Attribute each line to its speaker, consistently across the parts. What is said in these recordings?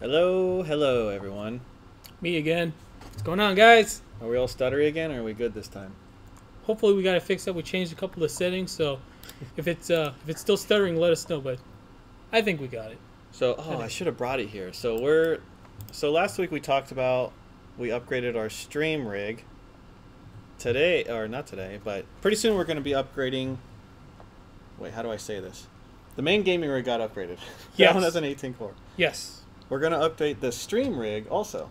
Speaker 1: Hello, hello, everyone.
Speaker 2: Me again. What's going on, guys?
Speaker 1: Are we all stuttery again, or are we good this time?
Speaker 2: Hopefully, we got it fixed up. We changed a couple of settings, so if it's uh, if it's still stuttering, let us know. But I think we got it.
Speaker 1: So, oh, I should have brought it here. So we're, so last week we talked about we upgraded our stream rig. Today, or not today, but pretty soon we're going to be upgrading. Wait, how do I say this? The main gaming rig got upgraded.
Speaker 2: Yeah,
Speaker 1: that one has an 18 core.
Speaker 2: Yes,
Speaker 1: We're going to update the stream rig also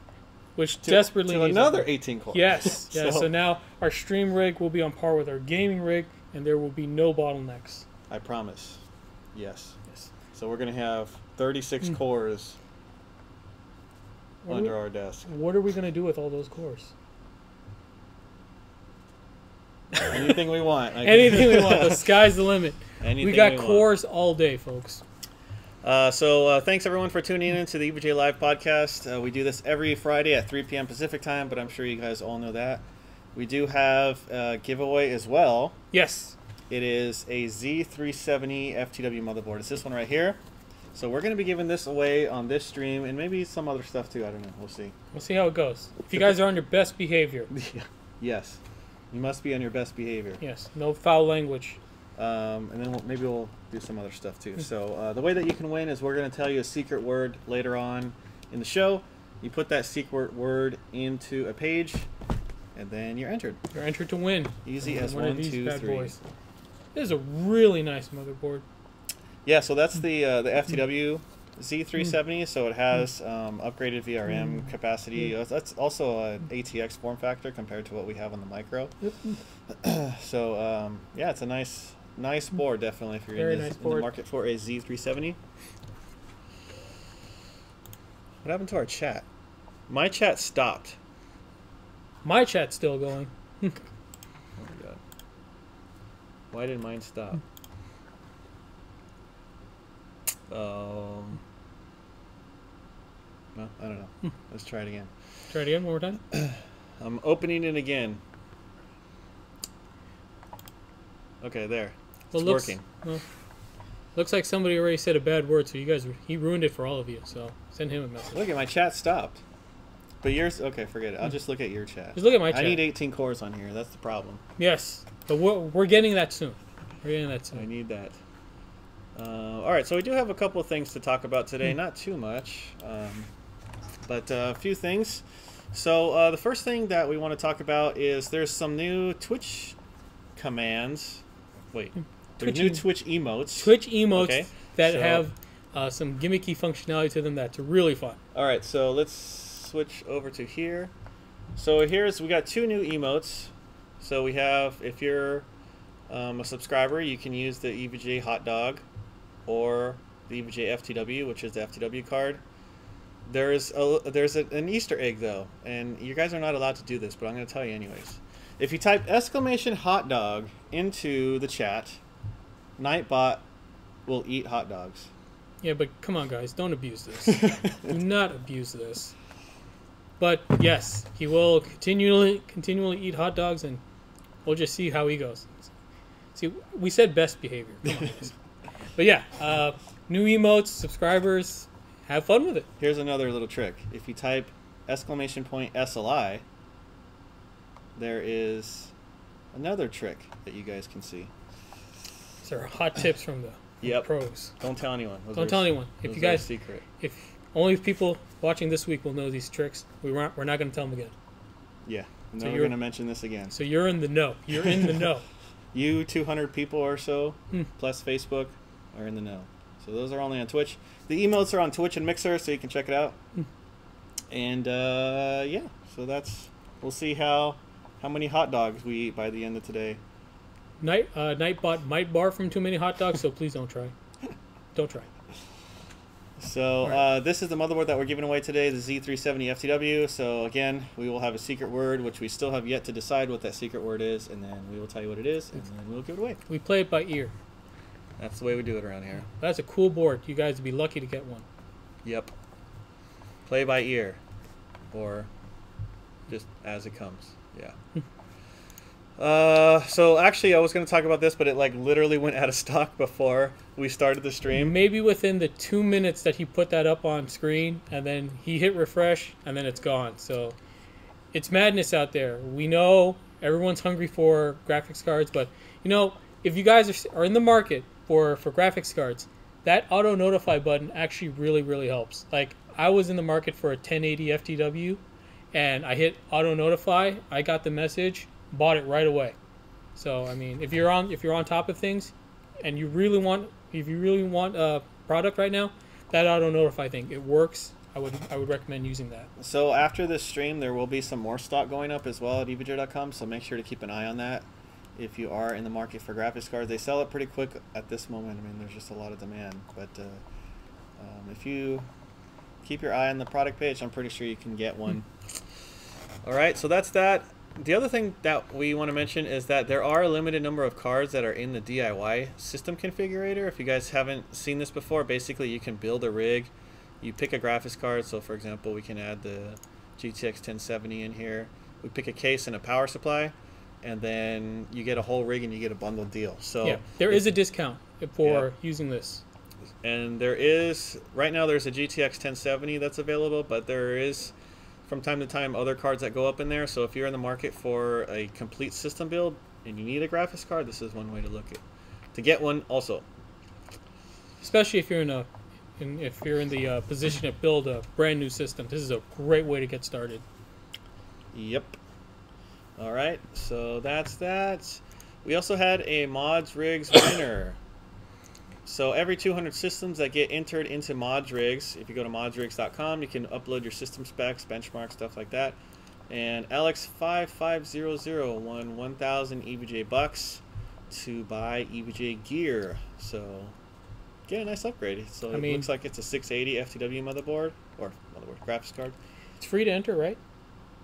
Speaker 2: which
Speaker 1: to,
Speaker 2: desperately
Speaker 1: to
Speaker 2: needs
Speaker 1: another
Speaker 2: upgrade.
Speaker 1: 18 core.
Speaker 2: Yes, yeah.
Speaker 1: so,
Speaker 2: So now our stream rig will be on par with our gaming rig, and there will be no bottlenecks.
Speaker 1: I promise. Yes.
Speaker 2: Yes.
Speaker 1: So we're going to have 36
Speaker 2: Hmm.
Speaker 1: cores
Speaker 2: What
Speaker 1: under
Speaker 2: are,
Speaker 1: our desk.
Speaker 2: what are we gonna do with all those cores?
Speaker 1: Anything we want.
Speaker 2: Anything we want. The sky's the limit.
Speaker 1: Anything
Speaker 2: we got
Speaker 1: want.
Speaker 2: cores all day, folks.
Speaker 1: Uh, so uh, thanks everyone for tuning in to the EVGA Live podcast. Uh, we do this every Friday at 3 p.m. Pacific time, but I'm sure you guys all know that. We do have a giveaway as well.
Speaker 2: Yes.
Speaker 1: It is a Z370 FTW motherboard. It's this one right here. So we're going to be giving this away on this stream and maybe some other stuff too. I don't know. We'll see.
Speaker 2: We'll see how it goes. If you guys are on your best behavior,
Speaker 1: yes. You must be on your best behavior.
Speaker 2: yes, no foul language.
Speaker 1: Um, and then we'll, maybe we'll do some other stuff too. So uh, the way that you can win is we're going to tell you a secret word later on in the show. You put that secret word into a page, and then you're entered.
Speaker 2: You're entered to win.
Speaker 1: Easy as
Speaker 2: one
Speaker 1: one,
Speaker 2: of
Speaker 1: two, three.
Speaker 2: boys. This is a really nice motherboard.
Speaker 1: Yeah, so that's the uh, the FTW Z370. So it has um, upgraded VRM
Speaker 2: Mm.
Speaker 1: capacity. That's also an ATX form factor compared to what we have on the Micro. So um, yeah, it's a nice nice board definitely if you're
Speaker 2: Very
Speaker 1: in, the,
Speaker 2: nice
Speaker 1: in the market for a Z370. What happened to our chat? My chat stopped.
Speaker 2: My chat's still going.
Speaker 1: Oh my god. Why did mine stop? Um. Well, I don't know. Let's try it again.
Speaker 2: Try it again one more time.
Speaker 1: I'm opening it again. Okay, there.
Speaker 2: Well,
Speaker 1: It's
Speaker 2: looks,
Speaker 1: working.
Speaker 2: well, looks like somebody already said a bad word, so you guys he ruined it for all of you. So send him a message.
Speaker 1: Look at my chat stopped. But yours, okay, forget it. I'll just look at your chat.
Speaker 2: Just look at my chat.
Speaker 1: I need 18 cores on here. That's the problem.
Speaker 2: Yes, but we're, we're getting that soon. We're getting that soon.
Speaker 1: I need that. Uh, all right, so we do have a couple of things to talk about today.
Speaker 2: Hmm.
Speaker 1: Not too much, um, but uh, a few things. So uh, the first thing that we want to talk about is there's some new Twitch commands. Wait, there's
Speaker 2: Twitch
Speaker 1: new Twitch emotes.
Speaker 2: Twitch emotes
Speaker 1: Okay,
Speaker 2: that
Speaker 1: so-
Speaker 2: have uh, some gimmicky functionality to them that's really fun.
Speaker 1: All right, so let's switch over to here. So here's we got two new emotes. So we have if you're um, a subscriber, you can use the EVGA hot dog or the EVGA FTW, which is the FTW card. There's a there's a, an Easter egg though, and you guys are not allowed to do this, but I'm going to tell you anyways. If you type exclamation hot dog into the chat, Nightbot will eat hot dogs.
Speaker 2: Yeah, but come on, guys, don't abuse this. Do not abuse this. But yes, he will continually continually eat hot dogs, and we'll just see how he goes. See, we said best behavior. Come on, but yeah, uh, new emotes, subscribers, have fun with it.
Speaker 1: Here's another little trick. If you type exclamation point SLI, there is another trick that you guys can see.
Speaker 2: These are hot tips from the
Speaker 1: Yep.
Speaker 2: pros.
Speaker 1: Don't tell anyone. Those
Speaker 2: Don't tell anyone. If you guys,
Speaker 1: secret.
Speaker 2: if only people watching this week will know these tricks, we weren't, we're not going to tell them again.
Speaker 1: Yeah. And
Speaker 2: So
Speaker 1: we're
Speaker 2: you're-
Speaker 1: going to mention this again.
Speaker 2: So you're in the know. You're in the know.
Speaker 1: You 200 people or so,
Speaker 2: Hmm.
Speaker 1: plus Facebook, are in the know. So those are only on Twitch. The emotes are on Twitch and Mixer, so you can check it out.
Speaker 2: Hmm.
Speaker 1: And uh, yeah, so that's we'll see how how many hot dogs we eat by the end of today.
Speaker 2: Night uh, Nightbot might bar from too many hot dogs, so please don't try. Don't try.
Speaker 1: So
Speaker 2: Alright.
Speaker 1: uh, this is the motherboard that we're giving away today, the Z370 FTW. So again, we will have a secret word, which we still have yet to decide what that secret word is, and then we will tell you what it is, and then we'll give it away.
Speaker 2: We play it by ear.
Speaker 1: That's the way we do it around here.
Speaker 2: That's a cool board. You guys would be lucky to get one.
Speaker 1: Yep. Play by ear, or just as it comes. Yeah. Uh, so actually, I was going to talk about this, but it like literally went out of stock before we started the stream.
Speaker 2: Maybe within the two minutes that he put that up on screen, and then he hit refresh, and then it's gone. So it's madness out there. We know everyone's hungry for graphics cards, but you know, if you guys are, are in the market for for graphics cards, that auto notify button actually really really helps. Like I was in the market for a 1080 FTW, and I hit auto notify. I got the message, bought it right away. So I mean, if you're on if you're on top of things, and you really want if you really want a product right now, that auto notify thing it works. I would I would recommend using that.
Speaker 1: So after this stream, there will be some more stock going up as well at evga.com. So make sure to keep an eye on that. If you are in the market for graphics cards, they sell it pretty quick at this moment. I mean, there's just a lot of demand. But uh, um, if you keep your eye on the product page, I'm pretty sure you can get one. All right, so that's that. The other thing that we want to mention is that there are a limited number of cards that are in the DIY system configurator. If you guys haven't seen this before, basically you can build a rig. You pick a graphics card. So for example, we can add the GTX 1070 in here. We pick a case and a power supply, and then you get a whole rig and you get a bundled deal. So
Speaker 2: yeah, there is a discount for
Speaker 1: Yeah.
Speaker 2: using this.
Speaker 1: and there is right now there's a GTX 1070 that's available, but there is from time to time other cards that go up in there. So if you're in the market for a complete system build and you need a graphics card, this is one way to look at to get one. Also,
Speaker 2: especially if you're in a in, if you're in the uh, position to build a brand new system this is a great way to get started
Speaker 1: yep. All right, so that's that. We also had a mods rigs winner. So every 200 systems that get entered into ModsRigs, if you go to modsrigs.com, you can upload your system specs, benchmarks, stuff like that. And Alex5500 won 1,000 EVGA bucks to buy EVGA gear. So get a nice upgrade. So
Speaker 2: I
Speaker 1: it
Speaker 2: mean-
Speaker 1: looks like it's a 680 FTW motherboard or motherboard graphics card.
Speaker 2: it's free to enter right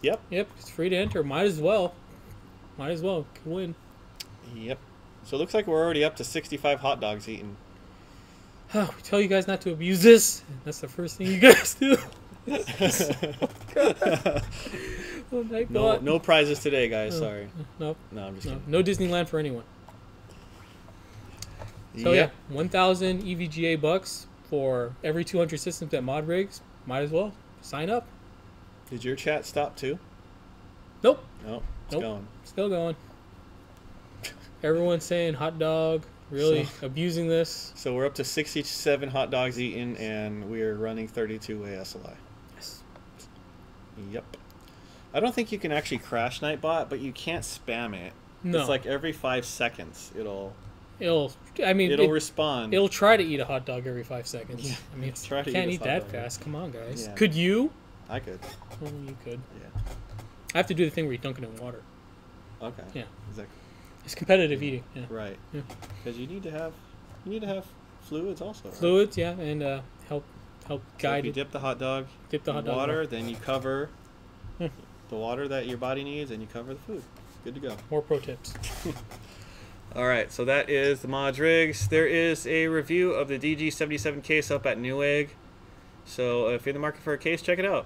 Speaker 1: Yep.
Speaker 2: yep it's free to enter might as well might as well Could win
Speaker 1: Yep. So it looks like we're already up to 65 hot dogs eaten.
Speaker 2: We tell you guys not to abuse this that's the first thing you guys do oh
Speaker 1: no, no prizes today, guys.
Speaker 2: Oh.
Speaker 1: Sorry.
Speaker 2: Uh, no
Speaker 1: No, I'm just
Speaker 2: no,
Speaker 1: kidding.
Speaker 2: no disneyland for anyone so
Speaker 1: Yep.
Speaker 2: yeah 1000 evga bucks for every 200 systems at mod rigs might as well sign up
Speaker 1: Did your chat stop too?
Speaker 2: nope
Speaker 1: Nope. it's
Speaker 2: Nope.
Speaker 1: going.
Speaker 2: Still going. Everyone's saying hot dog, really abusing this.
Speaker 1: So we're up to 67 hot dogs eaten, and we are running 32 ASLI.
Speaker 2: Yes.
Speaker 1: Yep. I don't think you can actually crash Nightbot, but you can't spam it.
Speaker 2: No,
Speaker 1: It's like every five seconds it'll
Speaker 2: it'll. I mean,
Speaker 1: it'll respond.
Speaker 2: It'll try to eat a hot dog every five seconds.
Speaker 1: Yeah,
Speaker 2: I mean, it's,
Speaker 1: try to
Speaker 2: can't
Speaker 1: eat
Speaker 2: eat that
Speaker 1: dog.
Speaker 2: fast. Come on, guys.
Speaker 1: Yeah.
Speaker 2: Could you?
Speaker 1: I could.
Speaker 2: Oh, you could.
Speaker 1: Yeah.
Speaker 2: I have to do the thing where you dunk it in water.
Speaker 1: Okay.
Speaker 2: Yeah.
Speaker 1: Exactly.
Speaker 2: It's competitive eating. Yeah.
Speaker 1: Right.
Speaker 2: Yeah.
Speaker 1: Because you need to have you need to have fluids also. right?
Speaker 2: Fluids, yeah, and uh, help help
Speaker 1: So if
Speaker 2: guide
Speaker 1: you
Speaker 2: it.
Speaker 1: dip the hot dog
Speaker 2: Dip the
Speaker 1: in
Speaker 2: hot dog.
Speaker 1: water, then you cover the water that your body needs, and you cover the food. Good to go.
Speaker 2: More pro tips.
Speaker 1: All right, so that is the Mods Rigs. There is a review of the DG77 case up at Newegg. So if you're in the market for a case, check it out.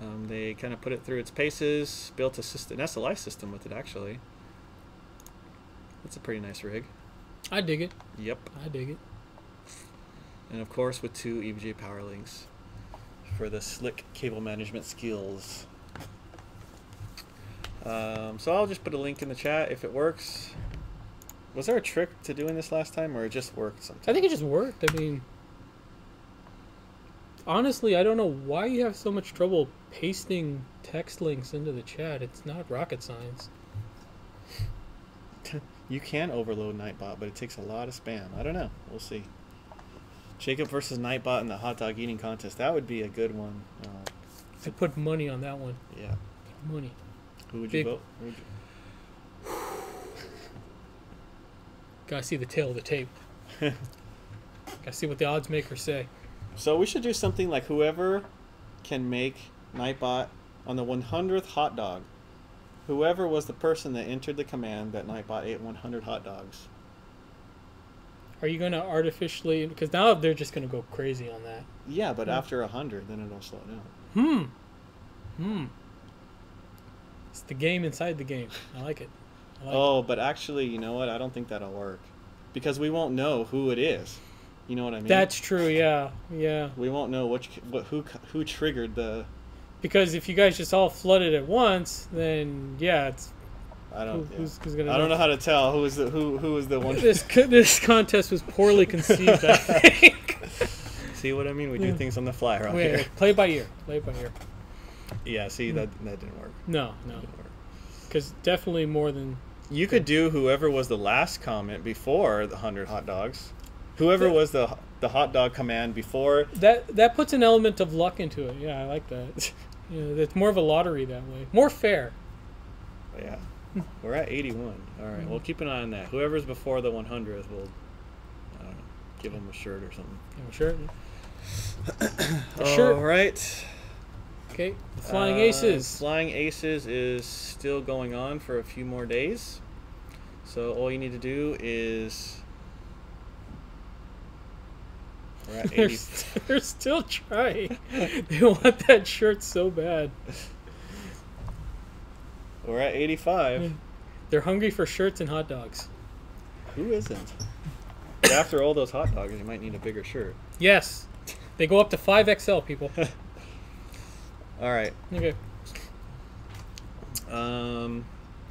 Speaker 1: Um, they kind of put it through its paces, built a system, an SLI system with it actually. It's a pretty nice rig.
Speaker 2: I dig it.
Speaker 1: Yep.
Speaker 2: I dig it.
Speaker 1: And of course with two EVGA power links for the slick cable management skills. Um, so I'll just put a link in the chat if it works. Was there a trick to doing this last time, or it just worked sometimes?
Speaker 2: I think it just worked. I mean, honestly, I don't know why you have so much trouble pasting text links into the chat. It's not rocket science.
Speaker 1: You can overload Nightbot, but it takes a lot of spam. I don't know. We'll see. Jacob versus Nightbot in the hot dog eating contest. That would be a good one. Uh,
Speaker 2: I put money on that one.
Speaker 1: yeah.
Speaker 2: Money.
Speaker 1: Who would
Speaker 2: Big-
Speaker 1: you vote? Would you-
Speaker 2: Gotta see the tail of the tape. Gotta see what the odds makers say.
Speaker 1: So we should do something like whoever can make Nightbot on the 100th hot dog. Whoever was the person that entered the command that Nightbot ate 100 hot dogs.
Speaker 2: Are you gonna artificially? Because now they're just gonna go crazy on that.
Speaker 1: Yeah, but
Speaker 2: Hmm.
Speaker 1: after 100, then it'll slow down.
Speaker 2: Hmm. Hmm. It's the game inside the game. I like it. I like
Speaker 1: Oh, but actually, you know what? I don't think that'll work because we won't know who it is. You know what I mean?
Speaker 2: That's true. Yeah, yeah.
Speaker 1: we won't know which what who who triggered the.
Speaker 2: Because if you guys just all flooded at once, then yeah, it's
Speaker 1: I don't. yeah.
Speaker 2: who's, who's gonna.
Speaker 1: I don't know how to tell who was the who who was the one.
Speaker 2: This this contest was poorly conceived. I think.
Speaker 1: See what I mean? We do
Speaker 2: Yeah.
Speaker 1: things on the fly around
Speaker 2: Wait,
Speaker 1: here.
Speaker 2: play by ear. Play by ear.
Speaker 1: Yeah. See hmm. that that didn't work.
Speaker 2: No, no,
Speaker 1: Didn't work.
Speaker 2: because definitely more than
Speaker 1: You could do whoever was the last comment before the hundred hot dogs. Whoever
Speaker 2: The-
Speaker 1: was the the hot dog command before.
Speaker 2: that. That puts an element of luck into it. Yeah, I like that. Yeah, it's more of a lottery that way. More fair.
Speaker 1: Yeah. We're at 81. All right, we'll keep an eye on that. Whoever's before the 100th, we'll I don't know, give them a shirt or something.
Speaker 2: Yeah, sure. A shirt.
Speaker 1: All right.
Speaker 2: Okay. The Flying
Speaker 1: Uh,
Speaker 2: Aces.
Speaker 1: Flying Aces is still going on for a few more days. So all you need to do is. We're at
Speaker 2: They're, st- they're still trying. they want that shirt so bad.
Speaker 1: We're at 85.
Speaker 2: They're hungry for shirts and hot dogs.
Speaker 1: Who isn't? But after all those hot dogs, you might need a bigger shirt.
Speaker 2: Yes. They go up to 5XL, people.
Speaker 1: All right.
Speaker 2: Okay.
Speaker 1: Um,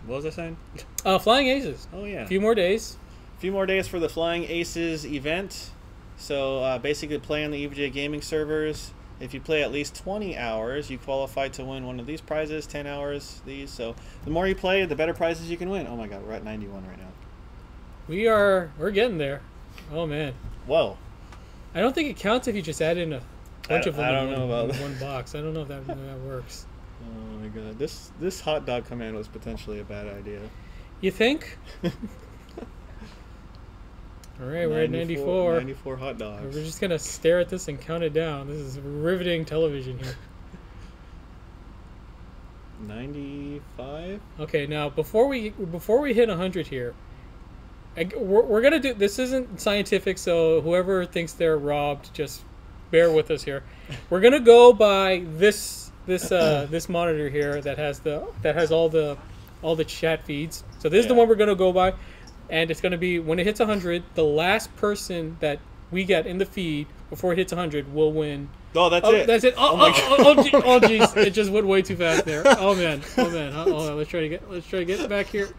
Speaker 1: what was I saying?
Speaker 2: Uh, Flying Aces.
Speaker 1: Oh yeah.
Speaker 2: A few more days.
Speaker 1: A few more days for the Flying Aces event. So uh, basically, play on the EVGA gaming servers. If you play at least 20 hours, you qualify to win one of these prizes. 10 hours, these. So the more you play, the better prizes you can win. Oh my God, we're at 91 right now.
Speaker 2: We are, we're getting there. Oh, man.
Speaker 1: Whoa.
Speaker 2: I don't think it counts if you just add in a bunch
Speaker 1: I-
Speaker 2: of them
Speaker 1: I
Speaker 2: in
Speaker 1: don't
Speaker 2: one,
Speaker 1: know about
Speaker 2: in one box. I don't know if that, that works.
Speaker 1: Oh my God, this this hot dog command was potentially a bad idea.
Speaker 2: You think? All right, we're at 94.
Speaker 1: 94 hot dogs.
Speaker 2: We're just going to stare at this and count it down. This is riveting television here.
Speaker 1: 95.
Speaker 2: Okay, now before we before we hit 100 here, I, we're, we're gonna do this. Isn't scientific, so whoever thinks they're robbed, just bear with us here. We're gonna go by this this uh, this monitor here that has the that has all the all the chat feeds. So this is the one we're gonna go by, and it's gonna be when it hits 100, the last person that we get in the feed before it hits 100 will win
Speaker 1: Oh, that's
Speaker 2: Oh,
Speaker 1: it.
Speaker 2: that's it. Oh,
Speaker 1: oh,
Speaker 2: oh oh, oh, oh, oh, it just went way too fast there. Oh man, oh man. Oh, oh, let's try to get, let's try to get back here.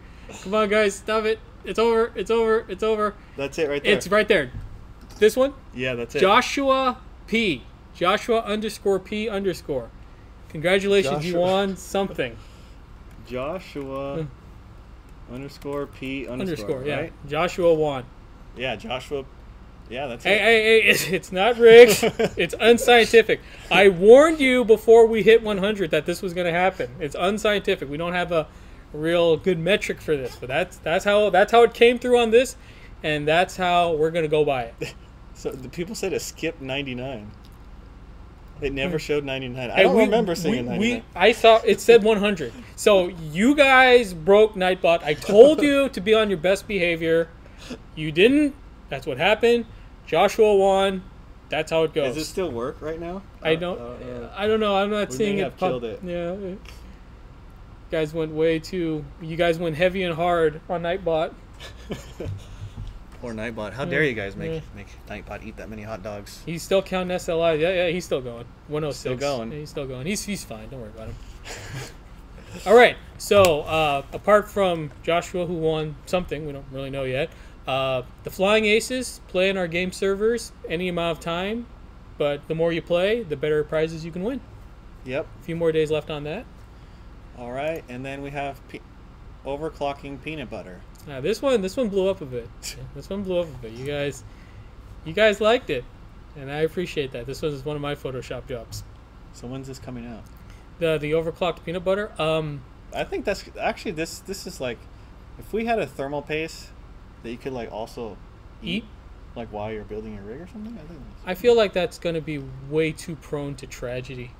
Speaker 2: Come on, guys, stop it. It's over. It's over. It's over.
Speaker 1: That's it right there.
Speaker 2: It's right there. This one,
Speaker 1: yeah, that's it.
Speaker 2: Joshua P. Joshua underscore P underscore. Congratulations, you won something.
Speaker 1: Joshua hmm. Underscore P underscore.
Speaker 2: Underscore, yeah.
Speaker 1: right?
Speaker 2: Joshua won.
Speaker 1: Yeah, Joshua. Yeah, that's
Speaker 2: Hey,
Speaker 1: it.
Speaker 2: hey, hey! It's, it's not rigged. it's unscientific. I warned you before we hit 100 that this was going to happen. It's unscientific. We don't have a real good metric for this, but that's that's how that's how it came through on this, and that's how we're going to go by it.
Speaker 1: So the people said to skip 99. It never showed 99. I
Speaker 2: Hey,
Speaker 1: don't
Speaker 2: we-
Speaker 1: remember seeing
Speaker 2: we,
Speaker 1: 99.
Speaker 2: we I saw it said 100. So you guys broke Nightbot. I told you to be on your best behavior. You didn't. That's what happened. Joshua won. That's how it goes.
Speaker 1: Does it still work right now?
Speaker 2: I
Speaker 1: Uh,
Speaker 2: don't.
Speaker 1: uh, uh,
Speaker 2: I don't know. I'm not
Speaker 1: we
Speaker 2: seeing
Speaker 1: may
Speaker 2: it.
Speaker 1: have
Speaker 2: pop-
Speaker 1: killed it.
Speaker 2: Yeah. it- guys went way too. You guys went heavy and hard on Nightbot.
Speaker 1: Poor Nightbot. How
Speaker 2: Yeah,
Speaker 1: dare you guys make
Speaker 2: yeah.
Speaker 1: make Nightbot eat that many hot dogs?
Speaker 2: He's still counting SLI. Yeah, yeah. He's still going. 106.
Speaker 1: Still going.
Speaker 2: Yeah, he's still going. He's he's fine. Don't worry about him. All right. So uh, apart from Joshua, who won something, we don't really know yet. Uh, the Flying Aces play in our game servers any amount of time, but the more you play, the better prizes you can win.
Speaker 1: Yep.
Speaker 2: A few more days left on that.
Speaker 1: All right, and then we have pe- overclocking peanut butter.
Speaker 2: Uh, this one, this one blew up a bit. This one blew up a bit. You guys, you guys liked it, and I appreciate that. This was one of my Photoshop jobs.
Speaker 1: So when's this coming out?
Speaker 2: The the overclocked peanut butter. Um,
Speaker 1: I think that's actually this. This is like, if we had a thermal paste that you could like also
Speaker 2: eat.
Speaker 1: like while you're building your rig or something. I think.
Speaker 2: I feel like that's going to be way too prone to tragedy,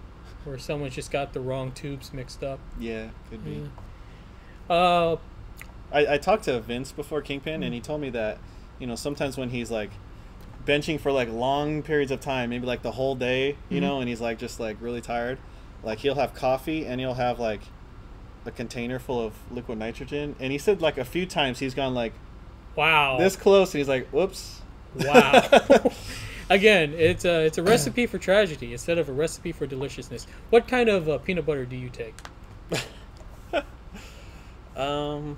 Speaker 2: where someone's just got the wrong tubes mixed up.
Speaker 1: Yeah, could be.
Speaker 2: Yeah. Uh,
Speaker 1: I, I talked to Vince before Kingpin, and he told me that you know sometimes when he's like benching for like long periods of time, maybe like the whole day, you
Speaker 2: Mhm.
Speaker 1: know, and he's like just like really tired, like he'll have coffee and he'll have like a container full of liquid nitrogen, and he said like a few times he's gone like
Speaker 2: Wow.
Speaker 1: this close, and he's like, "Whoops."
Speaker 2: Wow. Again, it's a it's a recipe for tragedy instead of a recipe for deliciousness. What kind of uh, peanut butter do you take?
Speaker 1: Um,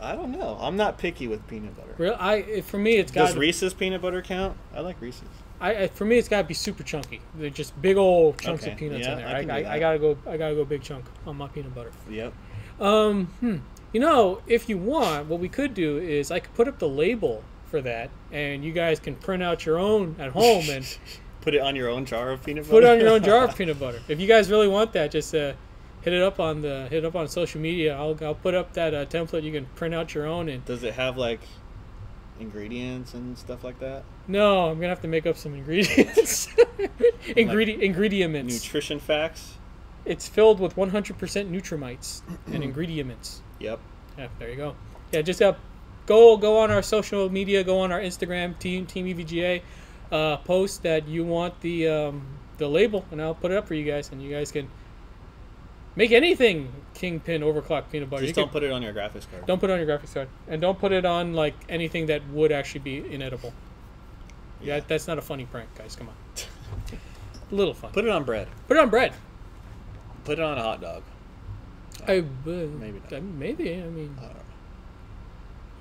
Speaker 1: I don't know. I'm not picky with peanut butter.
Speaker 2: Real, I for me it's got
Speaker 1: Does Reese's peanut butter count? I like Reese's.
Speaker 2: I, I for me it's got to be super chunky. They're just big old chunks
Speaker 1: Okay,
Speaker 2: of peanuts
Speaker 1: yeah,
Speaker 2: in there.
Speaker 1: I
Speaker 2: I, I, I gotta go. I gotta go big chunk on my peanut butter.
Speaker 1: Yep.
Speaker 2: Um, hmm. You know, if you want, what we could do is I could put up the label for that, and you guys can print out your own at home and
Speaker 1: Put it on your own jar of peanut butter.
Speaker 2: put it on your own jar of peanut butter. If you guys really want that, just uh, hit it up on the hit it up on social media. I'll I'll put up that uh, template. You can print out your own. And
Speaker 1: Does it have like ingredients and stuff like that?
Speaker 2: no, I'm gonna have to make up some ingredients. Ingredient ingredients.
Speaker 1: Nutrition facts.
Speaker 2: It's filled with 100% nutrimites and ingredients.
Speaker 1: Yep.
Speaker 2: Yeah, there you go. Yeah, just uh, go go on our social media, go on our Instagram, Team Team EVGA, uh, post that you want the um, the label, and I'll put it up for you guys, and you guys can make anything Kingpin Overclock peanut butter.
Speaker 1: Just
Speaker 2: You
Speaker 1: don't
Speaker 2: can-
Speaker 1: put it on your graphics card.
Speaker 2: don't put it on your graphics card, and don't put it on like anything that would actually be inedible. Yeah,
Speaker 1: Yeah.
Speaker 2: that's not a funny prank, guys. Come on, a little fun.
Speaker 1: Put it on bread.
Speaker 2: Put it on bread.
Speaker 1: Put it on a hot dog.
Speaker 2: I uh,
Speaker 1: Maybe not.
Speaker 2: Maybe. I mean,
Speaker 1: I don't know.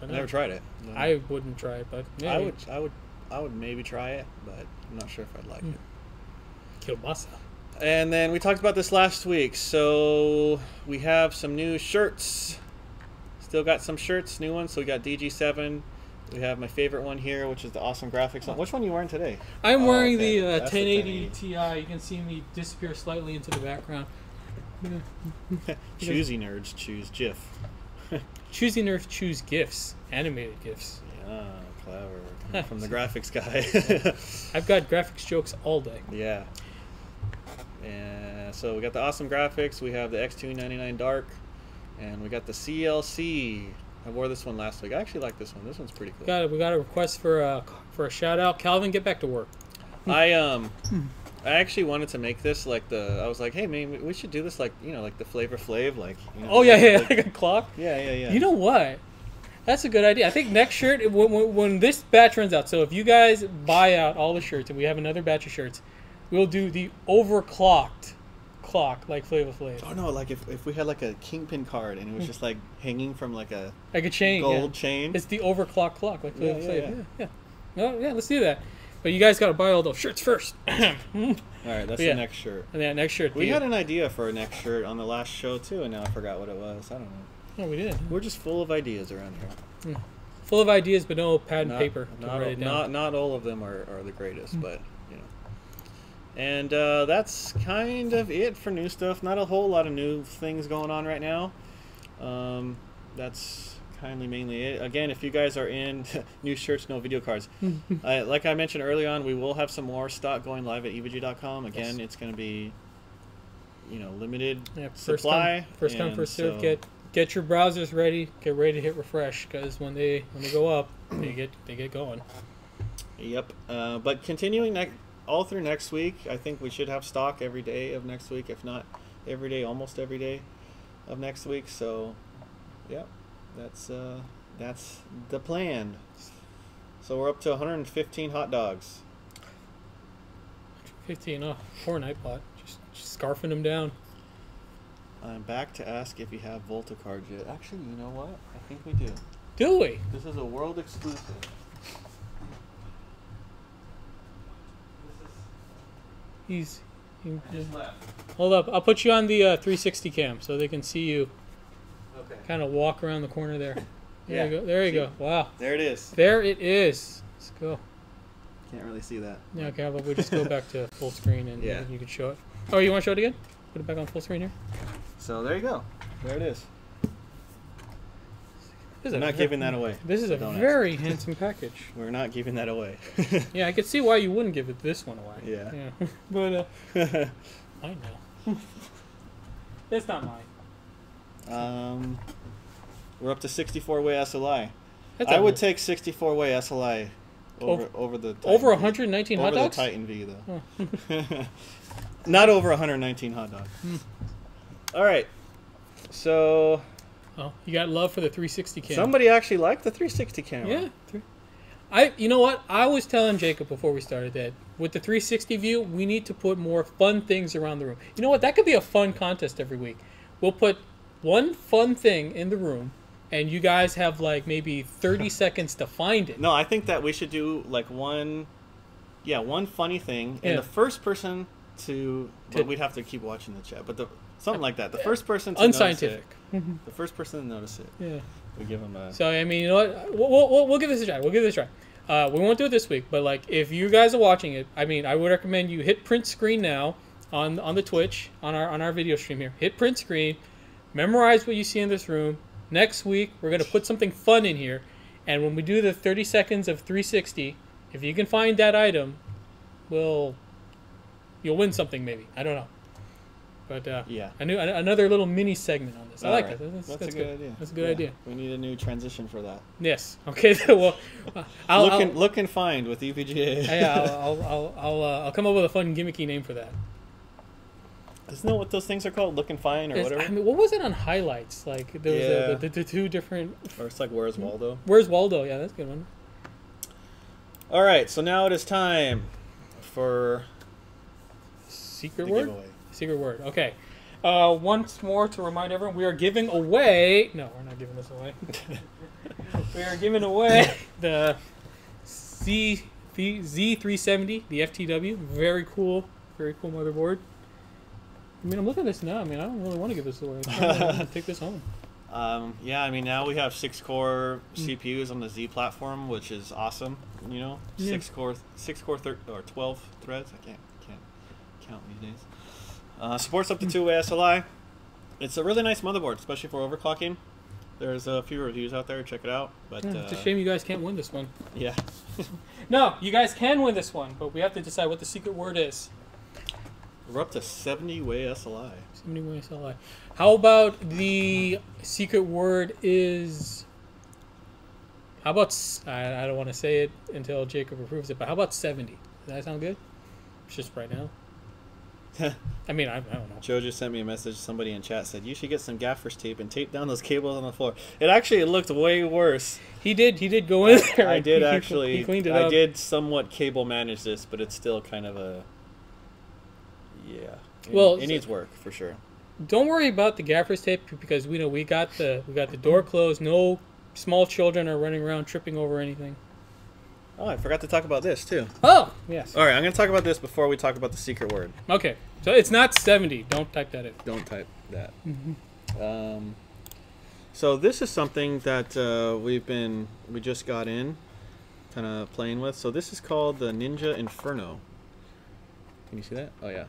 Speaker 1: I never tried it.
Speaker 2: I wouldn't try it, but yeah,
Speaker 1: I would. I would. I would maybe try it, but I'm not sure if I'd like
Speaker 2: Hmm.
Speaker 1: it.
Speaker 2: kielbasa.
Speaker 1: And then we talked about this last week. So we have some new shirts. Still got some shirts, new ones. So we got DG7. We have my favorite one here, which is the awesome graphics. one. Which one are you wearing today?
Speaker 2: I'm
Speaker 1: Oh,
Speaker 2: wearing
Speaker 1: okay.
Speaker 2: the uh,
Speaker 1: That's the
Speaker 2: 1080 Ti. You can see me disappear slightly into the background.
Speaker 1: Choosy nerds choose GIF.
Speaker 2: Choosing nerds choose gifs, animated gifs.
Speaker 1: Yeah, clever. From the graphics guy.
Speaker 2: I've got graphics jokes all day.
Speaker 1: yeah. And so we got the awesome graphics. We have the X299 Dark, and we got the CLC. I wore this one last week. I actually like this one. This one's pretty cool.
Speaker 2: Got we got a request for a for a shout out. Calvin, get back to work.
Speaker 1: I um, I actually wanted to make this like the. I was like, hey man, we should do this like you know like the Flavor Flav like. You know,
Speaker 2: Oh yeah, yeah,
Speaker 1: like-
Speaker 2: like a clock.
Speaker 1: yeah, yeah, yeah.
Speaker 2: You know what? That's a good idea. I think next shirt when, when, when this batch runs out. So if you guys buy out all the shirts and we have another batch of shirts, we'll do the overclocked clock like Flavor Flav,
Speaker 1: Oh no! Like if, if we had like a kingpin card and it was hmm. just like hanging from like a
Speaker 2: like a chain. yeah.
Speaker 1: gold chain.
Speaker 2: It's the overclock clock, like
Speaker 1: Yeah,
Speaker 2: Flavor
Speaker 1: yeah,
Speaker 2: Flav.
Speaker 1: yeah.
Speaker 2: Yeah, yeah. Yeah, let's do that. But you guys got to buy all those shirts first.
Speaker 1: All right, that's
Speaker 2: Yeah.
Speaker 1: the next shirt.
Speaker 2: then next shirt.
Speaker 1: We had an idea for a next shirt on the last show too, and now I forgot what it was. I don't know.
Speaker 2: Oh, we did.
Speaker 1: We're just full of ideas around here.
Speaker 2: Full of ideas, but no pad and
Speaker 1: Not-
Speaker 2: paper to
Speaker 1: Not,
Speaker 2: write it down.
Speaker 1: not not all of them are, are the greatest, hmm. but you know. And uh, that's kind of it for new stuff. Not a whole lot of new things going on right now. Um, that's kindly mainly it. Again, if you guys are in new shirts, no video cards. uh, like I mentioned early on, we will have some more stock going live at evga.com. Again,
Speaker 2: Yes.
Speaker 1: it's going to be, you know, limited
Speaker 2: yeah, first
Speaker 1: supply.
Speaker 2: come, first come, first serve.
Speaker 1: so-
Speaker 2: Get get your browsers ready. Get ready to hit refresh because when they when they go up, they get they get going.
Speaker 1: Yep. Uh, but continuing all through next week, I think we should have stock every day of next week, if not every day, almost every day of next week. So, yeah, that's uh, that's the plan. So we're up to 115 hot dogs.
Speaker 2: Fifteen. Oh, poor Nightbot. Just, just scarfing them down.
Speaker 1: I'm back to ask if you have Volta cards yet. Actually, you know what? I think we do.
Speaker 2: Do we?
Speaker 1: This is a world exclusive.
Speaker 2: He's. He,
Speaker 1: Just left.
Speaker 2: hold up. I'll put you on the uh, 360 cam so they can see you
Speaker 1: Okay.
Speaker 2: kind of walk around the corner there. There
Speaker 1: Yeah.
Speaker 2: you go. There you
Speaker 1: See?
Speaker 2: go. Wow.
Speaker 1: There it is.
Speaker 2: There it is. Let's go.
Speaker 1: Can't really see that.
Speaker 2: Yeah, okay, how about we just go back to full screen and
Speaker 1: Yeah.
Speaker 2: you can show it. Oh, you want to show it again? Put it back on full screen here.
Speaker 1: So there you go. There it is. I'm not giving that away.
Speaker 2: This is a
Speaker 1: Don't ask.
Speaker 2: very handsome package.
Speaker 1: We're not giving that away.
Speaker 2: Yeah, I could see why you wouldn't give it this one away.
Speaker 1: Yeah.
Speaker 2: Yeah. but uh, I know. it's not mine.
Speaker 1: um, we're up to 64 way SLI.
Speaker 2: That's
Speaker 1: I would take 64 way SLI over over the Titan
Speaker 2: over
Speaker 1: V.
Speaker 2: 119
Speaker 1: over
Speaker 2: hot dogs.
Speaker 1: the Titan V though. Not over 119 hot dogs.
Speaker 2: Hmm.
Speaker 1: All right. So
Speaker 2: Oh, you got love for the 360 camera.
Speaker 1: somebody actually liked the 360 camera.
Speaker 2: Yeah. I you know what? I was telling Jacob before we started that with the 360 view, we need to put more fun things around the room. You know what? That could be a fun contest every week. We'll put one fun thing in the room and you guys have like maybe 30 seconds to find it.
Speaker 1: No, I think that we should do like one, yeah, one funny thing, and
Speaker 2: Yeah.
Speaker 1: the first person to,
Speaker 2: To-
Speaker 1: but we'd have to keep watching the chat, but the something like that. The first person to notice
Speaker 2: Unscientific.
Speaker 1: it, the first person to notice it,
Speaker 2: Yeah.
Speaker 1: we give them a.
Speaker 2: So I mean, you know what? We'll, we'll, we'll, we'll give this a try. We'll give this a try. Uh, we won't do it this week, but like if you guys are watching it, I mean, I would recommend you hit print screen now on on the Twitch on our on our video stream here. Hit print screen, memorize what you see in this room. Next week we're gonna put something fun in here, and when we do the 30 seconds of 360, if you can find that item, we'll you'll win something maybe. I don't know. But uh,
Speaker 1: Yeah.
Speaker 2: a new another little mini segment on this. I like
Speaker 1: Alright.
Speaker 2: that. That's,
Speaker 1: That's,
Speaker 2: that's
Speaker 1: a
Speaker 2: good.
Speaker 1: good, idea.
Speaker 2: That's a good
Speaker 1: Yeah.
Speaker 2: idea.
Speaker 1: We need a new transition for that.
Speaker 2: Yes. Okay. well, I'll,
Speaker 1: look,
Speaker 2: I'll,
Speaker 1: and, look and find with E EVGA.
Speaker 2: yeah, I'll, I'll, I'll, I'll, uh, I'll come up with a fun gimmicky name for that.
Speaker 1: Isn't that what those things are called? Look and find or
Speaker 2: It's-
Speaker 1: whatever?
Speaker 2: I mean, what was it on highlights? Like there was
Speaker 1: Yeah.
Speaker 2: a, the, the, the two different.
Speaker 1: or it's like Where's Waldo?
Speaker 2: Where's Waldo? Yeah, that's a good one.
Speaker 1: All right, so now it is time for
Speaker 2: Secret word.
Speaker 1: giveaway.
Speaker 2: Secret word. Okay. Uh, once more to remind everyone, we are giving away. No, we're not giving this away. we are giving away the Z the Z370, the FTW. Very cool, very cool motherboard. I mean, I'm looking at this now. I mean, I don't really want to give this away. I don't want to take this home.
Speaker 1: Um, yeah, I mean now we have six core CPUs on the Z platform, which is awesome. You know,
Speaker 2: Yeah.
Speaker 1: six core, six core thir- or twelve threads. I can't can't count these days. Uh, supports up to two way SLI. It's a really nice motherboard, especially for overclocking. There's a few reviews out there. Check it out. But
Speaker 2: Yeah,
Speaker 1: uh,
Speaker 2: it's a shame you guys can't win this one.
Speaker 1: yeah,
Speaker 2: No, you guys can win this one, but we have to decide what the secret word is.
Speaker 1: we're up to seventy way SLI.
Speaker 2: Somebody win SLI. How about the secret word is? How about I don't want to say it until Jacob approves it, but how about seventy? Does that sound good? It's just right now. I mean, I, I don't know.
Speaker 1: Joe just sent me a message. Somebody in chat said you should get some gaffer's tape and tape down those cables on the floor. It actually looked way worse.
Speaker 2: He did. He did go in there.
Speaker 1: I did
Speaker 2: he-
Speaker 1: actually.
Speaker 2: He cleaned it
Speaker 1: I
Speaker 2: up.
Speaker 1: did somewhat cable manage this, but it's still kind of a. Yeah. It,
Speaker 2: Well,
Speaker 1: it needs work for sure.
Speaker 2: Don't worry about the gaffer's tape because we know we got the we got the door closed. No small children are running around tripping over anything.
Speaker 1: Oh, I forgot to talk about this too.
Speaker 2: Oh yes.
Speaker 1: All right, I'm going to talk about this before we talk about the secret word.
Speaker 2: Okay. So it's not seventy. Don't type that in.
Speaker 1: Don't type that. Um, so this is something that uh, we've been we just got in, kind of playing with. So this is called the Ninja Inferno. Can you see that? Oh yeah.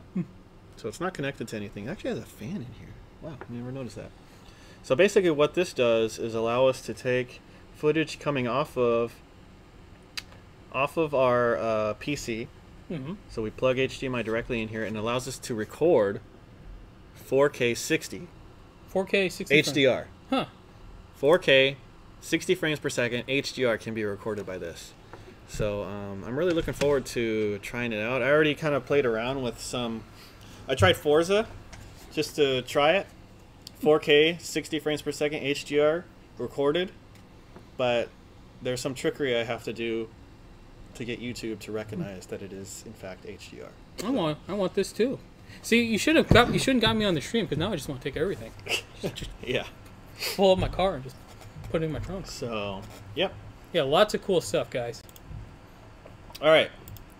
Speaker 1: so it's not connected to anything. It actually has a fan in here. Wow, I never noticed that. So basically, what this does is allow us to take footage coming off of off of our uh, PC.
Speaker 2: Mm-hmm.
Speaker 1: So we plug HDMI directly in here, and it allows us to record 4K 60
Speaker 2: 4K 60. frames.
Speaker 1: HDR.
Speaker 2: Huh.
Speaker 1: 4K, 60 frames per second, HDR can be recorded by this. So um, I'm really looking forward to trying it out. I already kind of played around with some. I tried Forza just to try it. 4K, 60 frames per second, HDR recorded, but there's some trickery I have to do to get YouTube to recognize that it is in fact HDR.
Speaker 2: I want I want this too. See, you should have got you shouldn't got me on the stream because now I just want to take everything. just
Speaker 1: Yeah.
Speaker 2: pull up my car and just put it in my trunk.
Speaker 1: So, yep.
Speaker 2: Yeah, lots of cool stuff, guys.
Speaker 1: All right.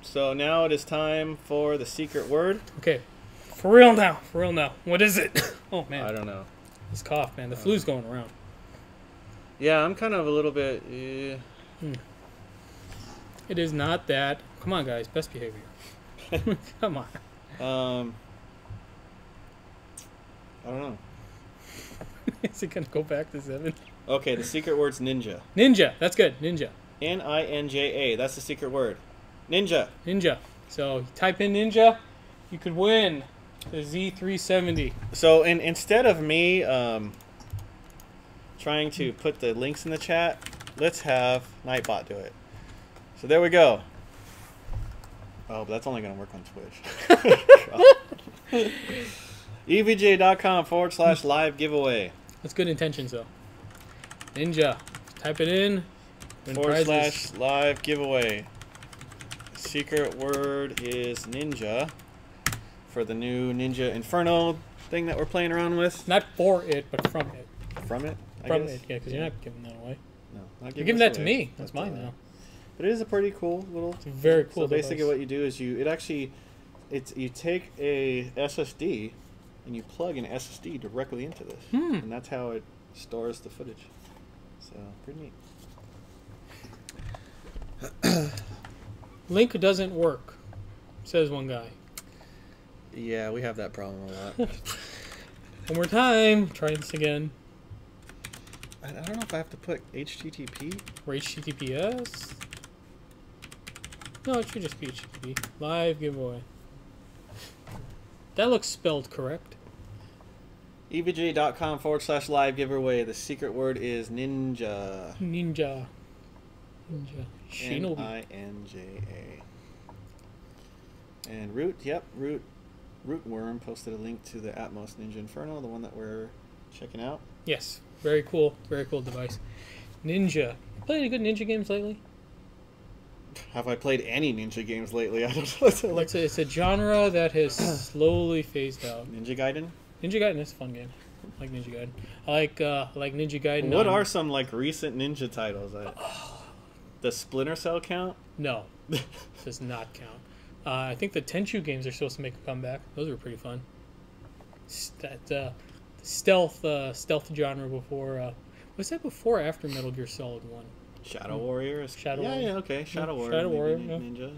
Speaker 1: So now it is time for the secret word.
Speaker 2: Okay, for real now, for real now. What is it? oh man.
Speaker 1: I don't know.
Speaker 2: this cough, man. The flu's going around.
Speaker 1: Yeah, I'm kind of a little bit. eh.
Speaker 2: It is not that. Come on, guys, best behavior. Come on.
Speaker 1: Um, I don't know.
Speaker 2: is it gonna go back to seven?
Speaker 1: Okay, the secret word's ninja.
Speaker 2: Ninja. That's good. Ninja.
Speaker 1: N I N J A. That's the secret word. Ninja.
Speaker 2: Ninja. So type in ninja, you could win the Z370.
Speaker 1: So, in, instead of me um, trying to put the links in the chat, let's have Nightbot do it. So there we go. Oh, but that's only going to work on Twitch. evga.com forward slash live giveaway
Speaker 2: That's good intentions though. Ninja. Type it in.
Speaker 1: forward
Speaker 2: prizes.
Speaker 1: slash live giveaway. Secret word is ninja for the new Ninja Inferno thing that we're playing around with.
Speaker 2: Not for it, but from it.
Speaker 1: From it, I
Speaker 2: From
Speaker 1: guess.
Speaker 2: it, yeah, because you're not giving that away.
Speaker 1: No, not
Speaker 2: You're
Speaker 1: giving
Speaker 2: that to me. That's
Speaker 1: but,
Speaker 2: mine
Speaker 1: uh,
Speaker 2: now.
Speaker 1: But it is a pretty cool little.
Speaker 2: It's very cool.
Speaker 1: so basically,
Speaker 2: device.
Speaker 1: what you do is you it actually, it's you take a SSD, and you plug an SSD directly into this,
Speaker 2: Hmm.
Speaker 1: and that's how it stores the footage. So pretty neat.
Speaker 2: Link doesn't work, says one guy.
Speaker 1: Yeah, we have that problem a lot.
Speaker 2: One more time. Try this again.
Speaker 1: I, I don't know if I have to put HTTP.
Speaker 2: Or HTTPS. No, it should just be HTTP. Live giveaway. That looks spelled correct.
Speaker 1: evga.com forward slash live giveaway. The secret word is ninja.
Speaker 2: Ninja. Ninja. Shinobi.
Speaker 1: I N J A. And Root, yep, Root, Rootworm posted a link to the Atomos Ninja Inferno, the one that we're checking out.
Speaker 2: Yes. Very cool. Very cool device. Ninja. Played any good ninja games lately?
Speaker 1: Have I played any ninja games lately? I don't know. It's like
Speaker 2: It's a, it's a genre that has slowly phased out.
Speaker 1: Ninja Gaiden.
Speaker 2: Ninja Gaiden is a fun game. I like Ninja Gaiden. I like uh, I like Ninja Gaiden.
Speaker 1: What
Speaker 2: on-
Speaker 1: are some like recent ninja titles? I, the Splinter Cell count?
Speaker 2: No, does not count. Uh, I think the Tenchu games are supposed to make a comeback. Those were pretty fun. That uh, stealth uh, stealth genre before uh, was that before or after Metal Gear Solid One?
Speaker 1: Shadow Warrior. Is,
Speaker 2: Shadow
Speaker 1: yeah,
Speaker 2: Warrior.
Speaker 1: yeah, okay. Shadow
Speaker 2: Yeah,
Speaker 1: Warrior.
Speaker 2: Shadow Warrior,
Speaker 1: nin-
Speaker 2: yeah.
Speaker 1: Ninja,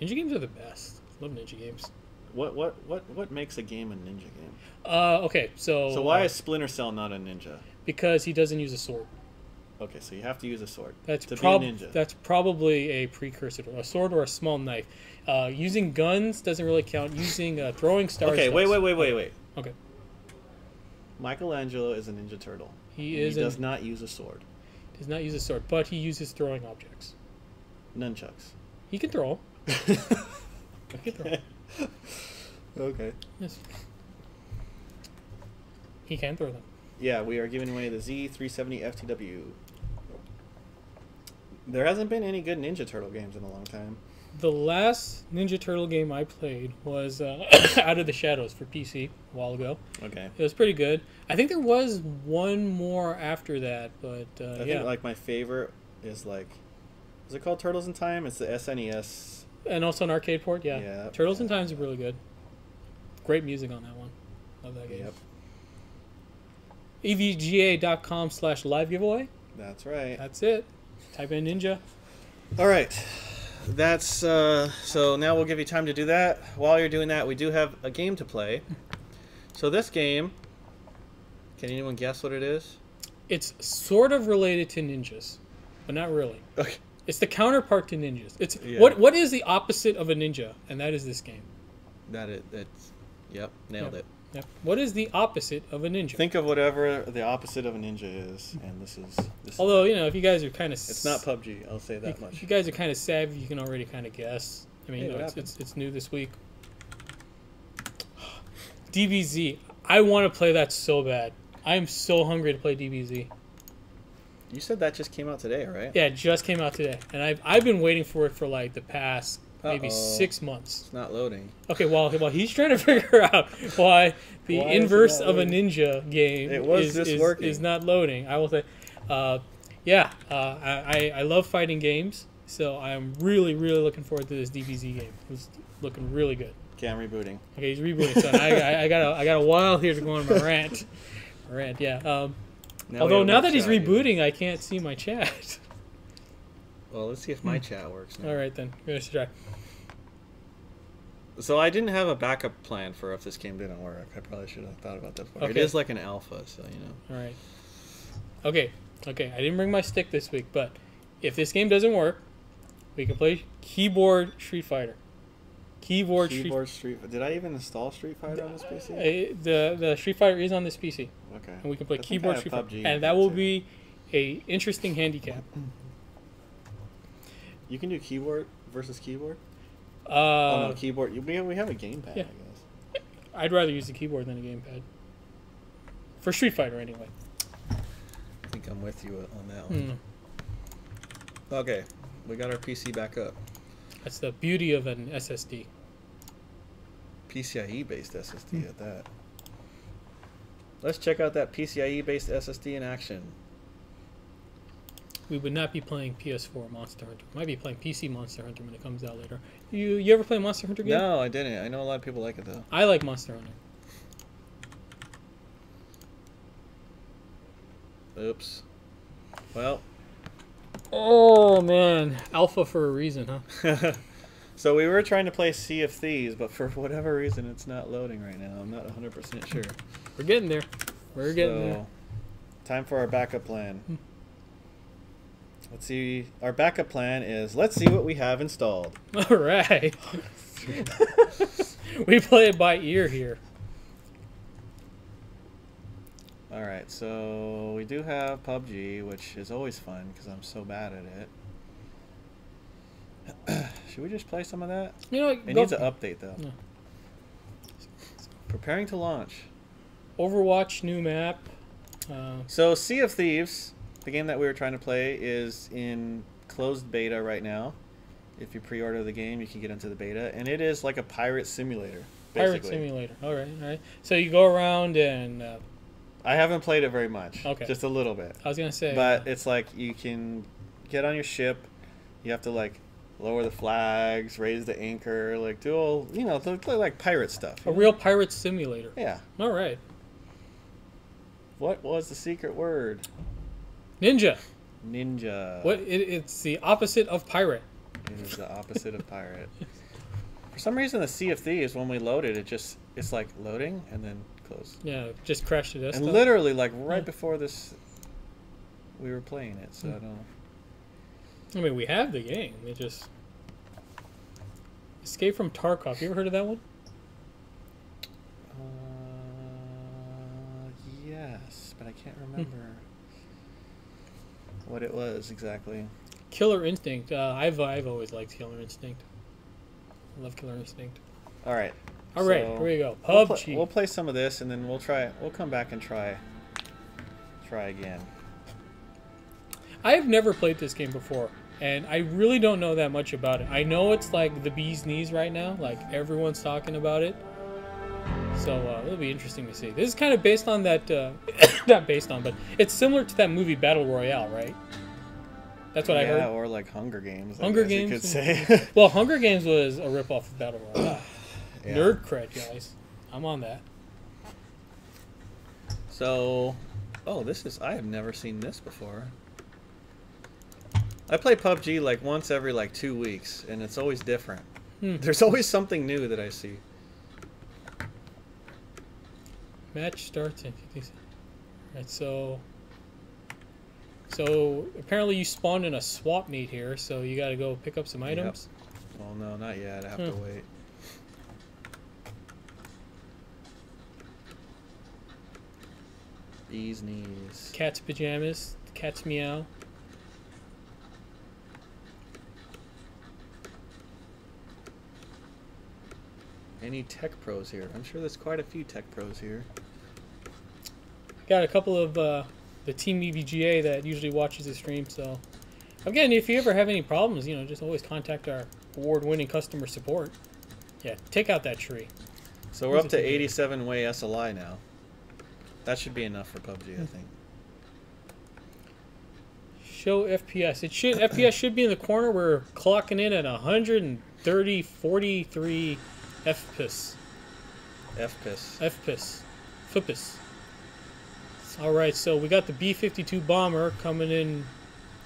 Speaker 1: yeah.
Speaker 2: Ninja games are the best. Love ninja games.
Speaker 1: What what what what makes a game a ninja game?
Speaker 2: Uh, okay, so
Speaker 1: So why
Speaker 2: uh,
Speaker 1: is Splinter Cell not a ninja?
Speaker 2: because he doesn't use a sword.
Speaker 1: Okay, so you have to use a sword
Speaker 2: That's
Speaker 1: to
Speaker 2: prob-
Speaker 1: be a ninja.
Speaker 2: that's probably a precursor, a sword or a small knife. Uh, using guns doesn't really count. Using uh, throwing stars.
Speaker 1: okay, wait, wait, wait, wait, wait.
Speaker 2: Okay,
Speaker 1: Michelangelo is a Ninja Turtle.
Speaker 2: he is
Speaker 1: He does
Speaker 2: an-
Speaker 1: not use a sword.
Speaker 2: Does not use a sword, but he uses throwing objects.
Speaker 1: Nunchucks.
Speaker 2: He can throw. He can throw.
Speaker 1: okay.
Speaker 2: Yes. He can throw them.
Speaker 1: Yeah, we are giving away the Z370 FTW. There hasn't been any good Ninja Turtle games in a long time.
Speaker 2: The last Ninja Turtle game I played was uh, Out of the Shadows for PC a while ago.
Speaker 1: Okay.
Speaker 2: It was pretty good. I think there was one more after that, but uh,
Speaker 1: I
Speaker 2: yeah.
Speaker 1: think like my favorite is like, is it called Turtles in Time? It's the SNES.
Speaker 2: and also an arcade port. Yeah.
Speaker 1: Yeah,
Speaker 2: Turtles in Time is really good. Great music on that one. Love that game.
Speaker 1: Yep,
Speaker 2: EVGA.com slash live giveaway.
Speaker 1: that's right.
Speaker 2: That's it. Type in Ninja.
Speaker 1: All right. That's uh, so now we'll give you time to do that. While you're doing that, we do have a game to play. So this game, can anyone guess what it is?
Speaker 2: It's sort of related to ninjas, but not really.
Speaker 1: Okay.
Speaker 2: It's the counterpart to ninjas. It's
Speaker 1: Yeah.
Speaker 2: what what is the opposite of a ninja, and that is this game.
Speaker 1: That it. That's. Yep. Nailed
Speaker 2: Yep.
Speaker 1: it.
Speaker 2: Yep. What is the opposite of a ninja?
Speaker 1: Think of whatever the opposite of a ninja is, and this is. This is-
Speaker 2: Although you know, if you guys are kind of
Speaker 1: it's not PUBG. I'll say that
Speaker 2: If,
Speaker 1: much.
Speaker 2: if you guys are kind of savvy, you can already kind of guess. I mean,
Speaker 1: Hey,
Speaker 2: you know, it's, it's it's new this week. DBZ. I want to play that so bad. I am so hungry to play DBZ.
Speaker 1: You said that just came out today, right?
Speaker 2: Yeah, it just came out today, and I've I've been waiting for it for like the past maybe
Speaker 1: Uh-oh.
Speaker 2: six months.
Speaker 1: It's not loading.
Speaker 2: Okay, while while he's trying to figure out why the
Speaker 1: Why is it
Speaker 2: inverse
Speaker 1: not
Speaker 2: of a
Speaker 1: loading?
Speaker 2: ninja game
Speaker 1: It was
Speaker 2: is,
Speaker 1: just
Speaker 2: is,
Speaker 1: working.
Speaker 2: is not loading, I will say, uh, yeah, uh, I I I love fighting games, so I'm really really looking forward to this DBZ game. It's looking really good.
Speaker 1: Okay, I'm rebooting.
Speaker 2: Okay, he's rebooting, so I, I, I got a I got a while here to go on my rant. My rant, yeah. Um,
Speaker 1: we
Speaker 2: although
Speaker 1: have
Speaker 2: now that he's
Speaker 1: chat here.
Speaker 2: rebooting, I can't see my chat.
Speaker 1: Well, let's see if my chat works now.
Speaker 2: All right then, give us a try.
Speaker 1: So I didn't have a backup plan for if this game didn't work. I probably should have thought about that. Before. It
Speaker 2: Okay.
Speaker 1: is like an alpha, so you know.
Speaker 2: All right. Okay, okay. I didn't bring my stick this week, but if this game doesn't work, we can play keyboard Street Fighter. Keyboard,
Speaker 1: Keyboard Street. Did I even install Street Fighter on this PC?
Speaker 2: Uh, the the Street Fighter is on this PC,
Speaker 1: Okay.
Speaker 2: and we can play
Speaker 1: I
Speaker 2: keyboard Street Fighter, and that will
Speaker 1: too.
Speaker 2: be a interesting handicap.
Speaker 1: You can do keyboard versus keyboard.
Speaker 2: Uh,
Speaker 1: oh no, keyboard. We have, we have a gamepad.
Speaker 2: yeah.
Speaker 1: I guess.
Speaker 2: I'd rather use the keyboard than a gamepad. For Street Fighter, anyway.
Speaker 1: I think I'm with you on that one.
Speaker 2: Hmm.
Speaker 1: Okay, we got our PC back up.
Speaker 2: That's the beauty of an SSD.
Speaker 1: PCIe based SSD at that. Let's check out that PCIe based SSD in action.
Speaker 2: We would not be playing PS4 Monster Hunter. Might be playing PC Monster Hunter when it comes out later. You you ever play Monster Hunter game?
Speaker 1: No, I didn't. I know a lot of people like it though.
Speaker 2: I like Monster Hunter.
Speaker 1: Oops. Well,
Speaker 2: Oh man, alpha for a reason, huh?
Speaker 1: so we were trying to play Sea of Thieves, but for whatever reason, it's not loading right now. I'm not 100% sure.
Speaker 2: We're getting there. We're getting there.
Speaker 1: Time for our backup plan.
Speaker 2: Hmm.
Speaker 1: Let's see. Our backup plan is let's see what we have installed.
Speaker 2: All right. we play it by ear here.
Speaker 1: All right, so we do have PUBG, which is always fun because I'm so bad at it. Should we just play some of that?
Speaker 2: You know,
Speaker 1: It needs an update though.
Speaker 2: Yeah.
Speaker 1: Preparing to launch.
Speaker 2: Overwatch new map. Uh,
Speaker 1: So Sea of Thieves, the game that we were trying to play, is in closed beta right now. If you pre-order the game, you can get into the beta, and it is like a pirate simulator.
Speaker 2: Pirate. Simulator. All right, all right. So you go around and uh,
Speaker 1: I haven't played it very much.
Speaker 2: Okay.
Speaker 1: Just a little bit.
Speaker 2: I was gonna say,
Speaker 1: But it's like you can get on your ship. You have to like lower the flags, raise the anchor, like do all you know, th- like pirate stuff.
Speaker 2: a
Speaker 1: know?
Speaker 2: real pirate simulator.
Speaker 1: Yeah.
Speaker 2: All right,
Speaker 1: What was the secret word?
Speaker 2: Ninja.
Speaker 1: Ninja.
Speaker 2: What? It, it's the opposite of pirate.
Speaker 1: It is the opposite of pirate. For some reason, the Sea of Thieves, when we load it, it just it's like loading and then close.
Speaker 2: Yeah, just crashed desktop.
Speaker 1: And literally, like right
Speaker 2: Yeah.
Speaker 1: before this, we were playing it. So I don't.
Speaker 2: I mean, we have the game. It just Escape from Tarkov. You ever heard of that one?
Speaker 1: Uh, yes, but I can't remember what it was exactly.
Speaker 2: Killer Instinct. Uh, I've I've always liked Killer Instinct. I love Killer Instinct.
Speaker 1: All right.
Speaker 2: All right,
Speaker 1: so
Speaker 2: here we go.
Speaker 1: We'll, pl- we'll play some of this, and then we'll try. We'll come back and try. Try again.
Speaker 2: I have never played this game before, and I really don't know that much about it. I know it's like the bee's knees right now, like everyone's talking about it. So uh, it'll be interesting to see. This is kind of based on that, uh, not based on, but it's similar to that movie Battle Royale, right? That's what I heard.
Speaker 1: yeah, or like Hunger Games. I
Speaker 2: Hunger
Speaker 1: guess You could
Speaker 2: Games
Speaker 1: say.
Speaker 2: Well, Hunger Games was a ripoff of Battle Royale.
Speaker 1: Yeah.
Speaker 2: Nerd cred, guys. I'm on that.
Speaker 1: So, oh, this is I have never seen this before. I play PUBG like once every like two weeks, and it's always different.
Speaker 2: Hmm.
Speaker 1: There's always something new that I see.
Speaker 2: Match starts in 50 seconds. Right, so. So apparently you spawned in a swap meet here, so you got to go pick up some
Speaker 1: Yep.
Speaker 2: items.
Speaker 1: Well, no, not yet. I have to
Speaker 2: Hmm.
Speaker 1: wait. These knees.
Speaker 2: Cat's pajamas, cat's meow.
Speaker 1: Any tech pros here? I'm sure there's quite a few tech pros here.
Speaker 2: Got a couple of uh, the Team EVGA that usually watches the stream. So again, if you ever have any problems, you know, just always contact our award-winning customer support. Yeah, take out that tree.
Speaker 1: So we're
Speaker 2: Who's
Speaker 1: up to 87 way SLI now. That should be enough for PUBG, I think.
Speaker 2: Show FPS. It should FPS should be in the corner. We're clocking in at 130 43 FPS.
Speaker 1: FPS.
Speaker 2: FPS. FPS. All right, so we got the B-52 bomber coming in,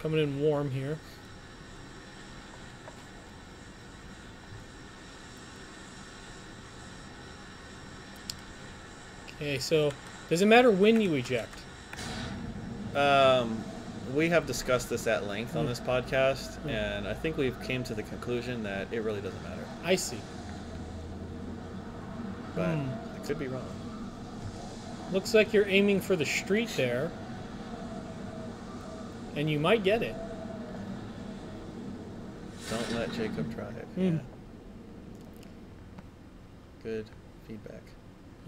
Speaker 2: coming in warm here. Okay, so does it matter when you eject?
Speaker 1: Um, we have discussed this at length on
Speaker 2: Hmm.
Speaker 1: this podcast,
Speaker 2: Hmm.
Speaker 1: and I think we've came to the conclusion that it really doesn't matter.
Speaker 2: I see.
Speaker 1: But
Speaker 2: Hmm.
Speaker 1: I could be wrong.
Speaker 2: Looks like you're aiming for the street there, and you might get it.
Speaker 1: Don't let Jacob try it.
Speaker 2: Hmm.
Speaker 1: Yeah. Good feedback.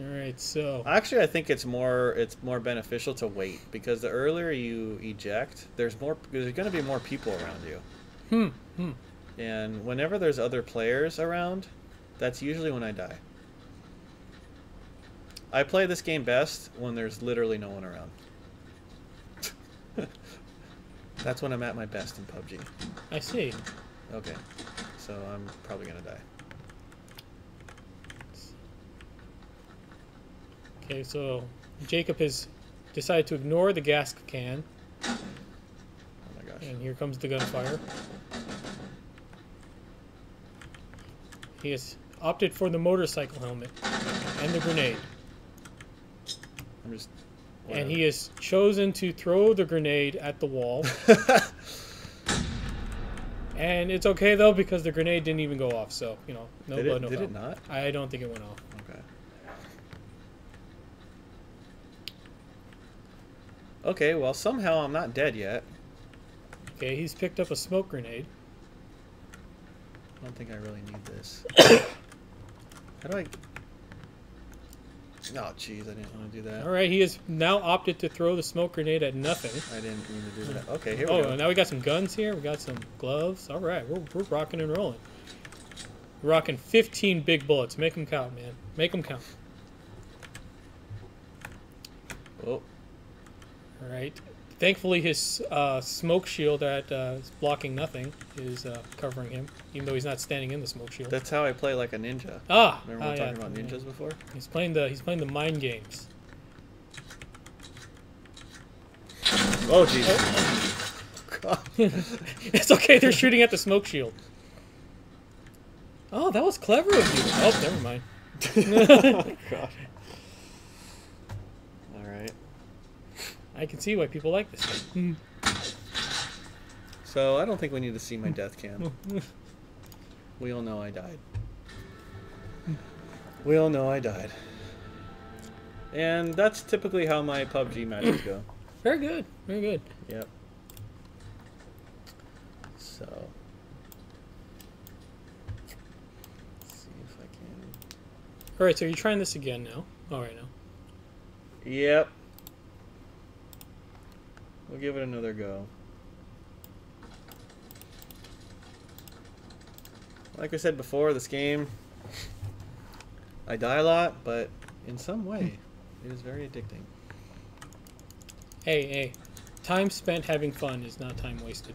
Speaker 2: All right, so
Speaker 1: Actually, I think it's more it's more beneficial to wait because the earlier you eject, there's more there's going to be more people around you.
Speaker 2: hmm, hmm.
Speaker 1: And whenever there's other players around, that's usually when I die. I play this game best when there's literally no one around. that's when I'm at my best in PUBG.
Speaker 2: I see.
Speaker 1: Okay. So I'm probably going to die.
Speaker 2: Okay, so Jacob has decided to ignore the gas can,
Speaker 1: Oh my gosh.
Speaker 2: and here comes the gunfire. He has opted for the motorcycle helmet and the grenade,
Speaker 1: Just
Speaker 2: and he has chosen to throw the grenade at the wall. and it's okay though because the grenade didn't even go off, so you know, no
Speaker 1: did
Speaker 2: blood,
Speaker 1: it,
Speaker 2: no
Speaker 1: did
Speaker 2: foul.
Speaker 1: it not?
Speaker 2: I don't think it went off.
Speaker 1: Okay. Okay, well somehow I'm not dead yet.
Speaker 2: Okay, he's picked up a smoke grenade.
Speaker 1: I don't think I really need this. How do I? Oh, jeez, I didn't want to do that.
Speaker 2: All right, he has now opted to throw the smoke grenade at nothing.
Speaker 1: I didn't mean to do that. Okay, here we
Speaker 2: Oh,
Speaker 1: go.
Speaker 2: and now we got some guns here. We got some gloves. All right, we're, we're rocking and rolling. We're rocking 15 big bullets. Make them count, man. Make them count.
Speaker 1: Oh,
Speaker 2: All right. Thankfully, his uh, smoke shield that uh, is blocking nothing is uh, covering him, even though he's not standing in the smoke shield.
Speaker 1: that's how I play like a ninja.
Speaker 2: ah,
Speaker 1: Remember
Speaker 2: ah,
Speaker 1: we were
Speaker 2: yeah.
Speaker 1: talking about ninjas before?
Speaker 2: He's playing the he's playing the mind games.
Speaker 1: Oh, jeez. God.
Speaker 2: it's okay. They're shooting at the smoke shield. Oh, that was clever of you. Oh, never mind.
Speaker 1: oh, God. All right.
Speaker 2: I can see why people like this game.
Speaker 1: So I don't think we need to see my death cam. We all know I died. We all know I died. And that's typically how my PUBG matches go.
Speaker 2: Very good. Very good.
Speaker 1: Yep. So. Let's see if I can.
Speaker 2: All right, so you're trying this again now. All right, now.
Speaker 1: Yep. We'll give it another go. Like I said before, this game, I die a lot, but in some way, it is very addicting.
Speaker 2: Hey, hey. Time spent having fun is not time wasted.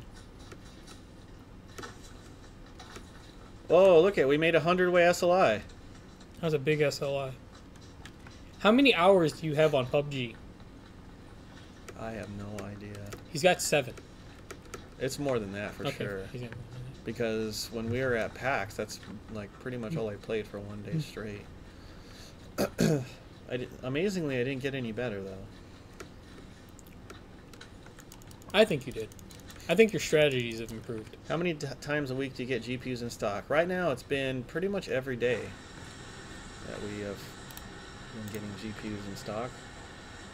Speaker 1: Oh, look at we made a hundred way SLI.
Speaker 2: That was a big SLI. How many hours do you have on PUBG?
Speaker 1: I have no idea.
Speaker 2: He's got seven.
Speaker 1: It's more than that for
Speaker 2: okay.
Speaker 1: sure.
Speaker 2: got-
Speaker 1: Because when we were at PAX, that's like pretty much all I played for one day straight. I did, amazingly, I didn't get any better though.
Speaker 2: I think you did. I think your strategies have improved.
Speaker 1: How many t- times a week do you get GPUs in stock? Right now, it's been pretty much every day that we have been getting GPUs in stock.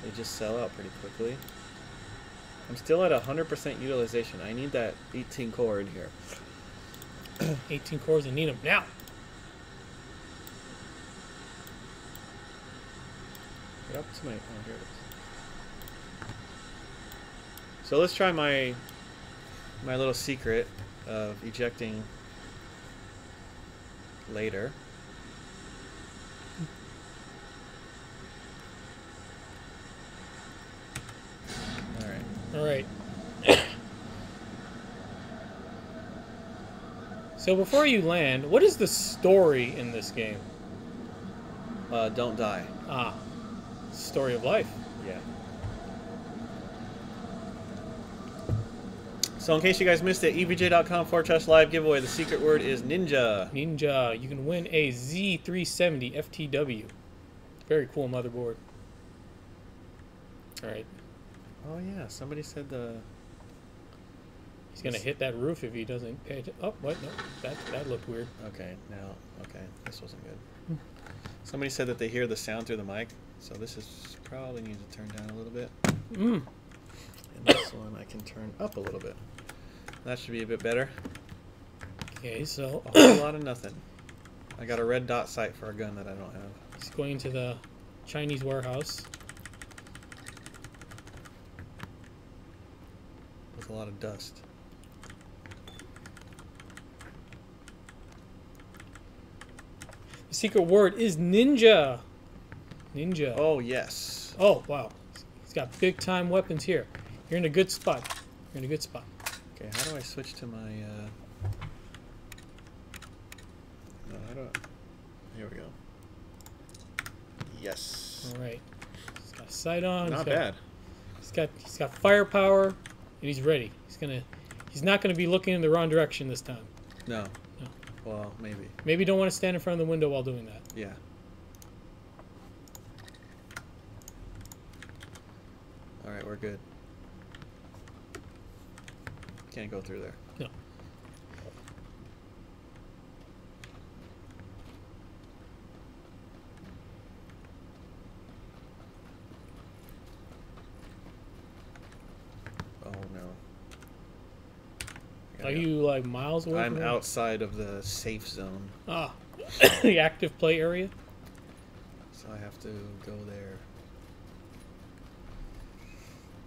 Speaker 1: They just sell out pretty quickly. I'm still at 100% utilization. I need that 18 core in here.
Speaker 2: 18 cores I need them now.
Speaker 1: Get up to my. Oh, here it is. So let's try my my little secret of ejecting later. All right.
Speaker 2: So before you land, what is the story in this game?
Speaker 1: Uh, don't die.
Speaker 2: Ah, story of life.
Speaker 1: Yeah. So in case you guys missed it, evga.com forward slash live giveaway. The secret word is ninja.
Speaker 2: Ninja, you can win a Z370 FTW. Very cool motherboard. All right,
Speaker 1: Oh yeah, somebody said the.
Speaker 2: he's gonna hit that roof if he doesn't pay. atten- Oh, what? No, that that looked weird.
Speaker 1: Okay, now, okay, this wasn't good. Somebody said that they hear the sound through the mic, so this is probably needs to turn down a little bit.
Speaker 2: Mm.
Speaker 1: And this one I can turn up a little bit. That should be a bit better.
Speaker 2: Okay, so
Speaker 1: A whole lot of nothing. I got a red dot sight for a gun that I don't have.
Speaker 2: he's going to the Chinese warehouse.
Speaker 1: With a lot of dust.
Speaker 2: The secret word is ninja. Ninja.
Speaker 1: Oh yes.
Speaker 2: Oh, wow. He's got big time weapons here. You're in a good spot. You're in a good spot.
Speaker 1: Okay, how do I switch to my? Uh... No, how do I? Here we go. Yes.
Speaker 2: All right. He's got a sight on.
Speaker 1: Not
Speaker 2: he's got,
Speaker 1: bad.
Speaker 2: He's got he's got firepower, and he's ready. He's gonna he's not gonna be looking in the wrong direction this time.
Speaker 1: No.
Speaker 2: No.
Speaker 1: Well, maybe.
Speaker 2: Maybe don't want to stand in front of the window while doing that.
Speaker 1: Yeah. All right, we're good. Can't go through there.
Speaker 2: No.
Speaker 1: Oh no. I
Speaker 2: Are you like miles away?
Speaker 1: I'm outside of the safe zone,
Speaker 2: Ah, the active play area.
Speaker 1: so I have to go there.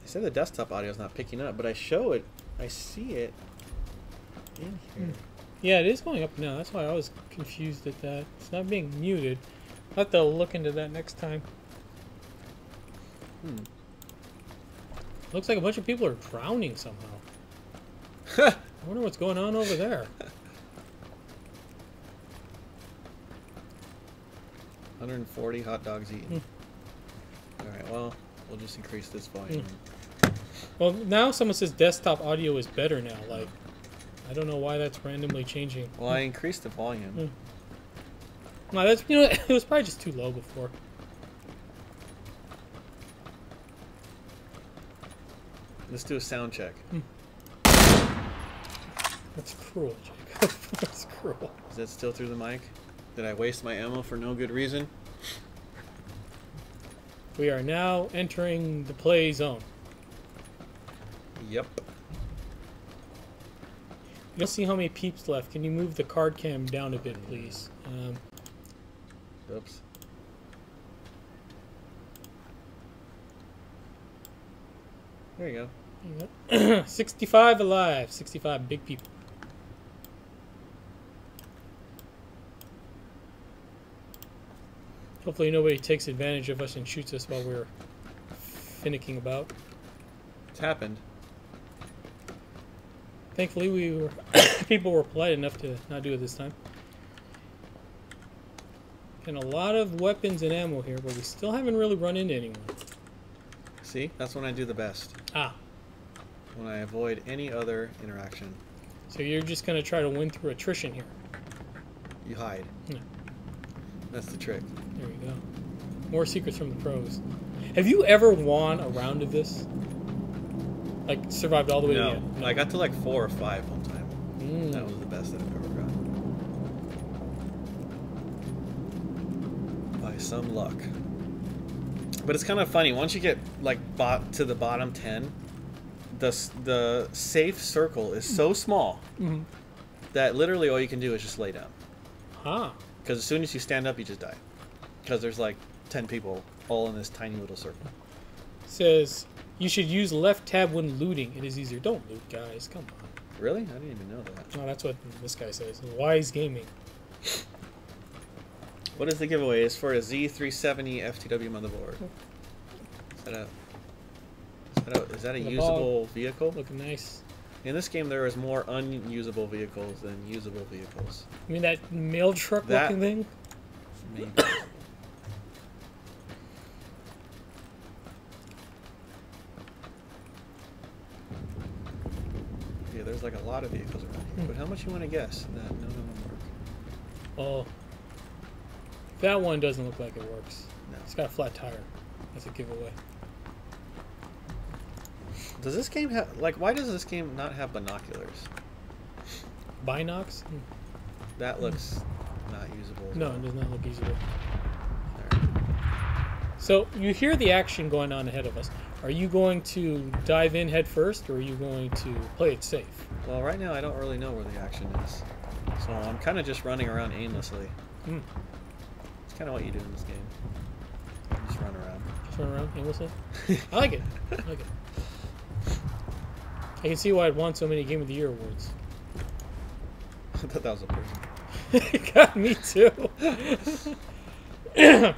Speaker 1: They said the desktop audio is not picking up, but I show it. I see it in here.
Speaker 2: Yeah, it is going up now. That's why I was confused at that. It's not being muted. I'll have to look into that next time.
Speaker 1: Hmm.
Speaker 2: Looks like a bunch of people are drowning somehow.
Speaker 1: Hmm.
Speaker 2: I wonder what's going on over there.
Speaker 1: 140 hot dogs eaten.
Speaker 2: Hmm.
Speaker 1: All right. Well, we'll just increase this volume.
Speaker 2: Well, now someone says desktop audio is better now. Like, I don't know why that's randomly changing.
Speaker 1: Well, I increased the volume.
Speaker 2: Hmm. No, that's you know it was probably just too low before.
Speaker 1: Let's do a sound check.
Speaker 2: That's cruel, Jacob. that's cruel.
Speaker 1: Is that still through the mic? Did I waste my ammo for no good reason?
Speaker 2: We are now entering the play zone.
Speaker 1: Yep.
Speaker 2: You don't see how many peeps left. Can you move the card cam down a bit, please? Um,
Speaker 1: Oops. There you go.
Speaker 2: 65 alive. 65 big people. Hopefully nobody takes advantage of us and shoots us while we're finicking about.
Speaker 1: It's happened.
Speaker 2: Thankfully, we were people were polite enough to not do it this time. And a lot of weapons and ammo here, but we still haven't really run into anyone.
Speaker 1: See? That's when I do the best.
Speaker 2: Ah,
Speaker 1: When I avoid any other interaction.
Speaker 2: so you're just gonna try to win through attrition here.
Speaker 1: You hide.
Speaker 2: Yeah.
Speaker 1: That's the trick.
Speaker 2: There you go. More secrets from the pros. Have you ever won a round of this? Like survived all the way to the
Speaker 1: No. I got to like four or five one time.
Speaker 2: Mm.
Speaker 1: That was the best that I've ever gotten. By some luck. But it's kind of funny. Once you get like bot to the bottom ten, the the safe circle is so small
Speaker 2: Mhm.
Speaker 1: that literally all you can do is just lay down.
Speaker 2: Huh?
Speaker 1: Because as soon as you stand up, you just die. Because there's like ten people all in this tiny little circle.
Speaker 2: says you should use left tab when looting. It is easier. Don't loot, guys. Come on.
Speaker 1: Really? I didn't even know that.
Speaker 2: Oh, that's what this guy says. Wise gaming.
Speaker 1: What is the giveaway? It's for a Z370 FTW motherboard. Is that a is that a, is that a usable vehicle?
Speaker 2: Looking nice.
Speaker 1: In this game, there is more unusable vehicles than usable vehicles.
Speaker 2: I mean that mail truck
Speaker 1: That-
Speaker 2: looking thing.
Speaker 1: Maybe. There's like a lot of vehicles around here.
Speaker 2: Hmm.
Speaker 1: But how much you want to guess that none of them work?
Speaker 2: Oh, that one doesn't look like it works.
Speaker 1: No.
Speaker 2: It's got a flat tire. That's a giveaway.
Speaker 1: Does this game have like? Why does this game not have binoculars?
Speaker 2: Binox? Hmm.
Speaker 1: That looks not usable.
Speaker 2: No,
Speaker 1: well.
Speaker 2: it does not look usable.
Speaker 1: There.
Speaker 2: So you hear the action going on ahead of us. Are you going to dive in head first, or are you going to play it safe?
Speaker 1: Well, right now I don't really know where the action is, so I'm kind of just running around aimlessly.
Speaker 2: Hmm.
Speaker 1: It's kind of what you do in this game. You Just run around.
Speaker 2: Just run around aimlessly. I like it. I like it. I can see why it won so many Game of the Year awards.
Speaker 1: I thought that was a person.
Speaker 2: it got me too.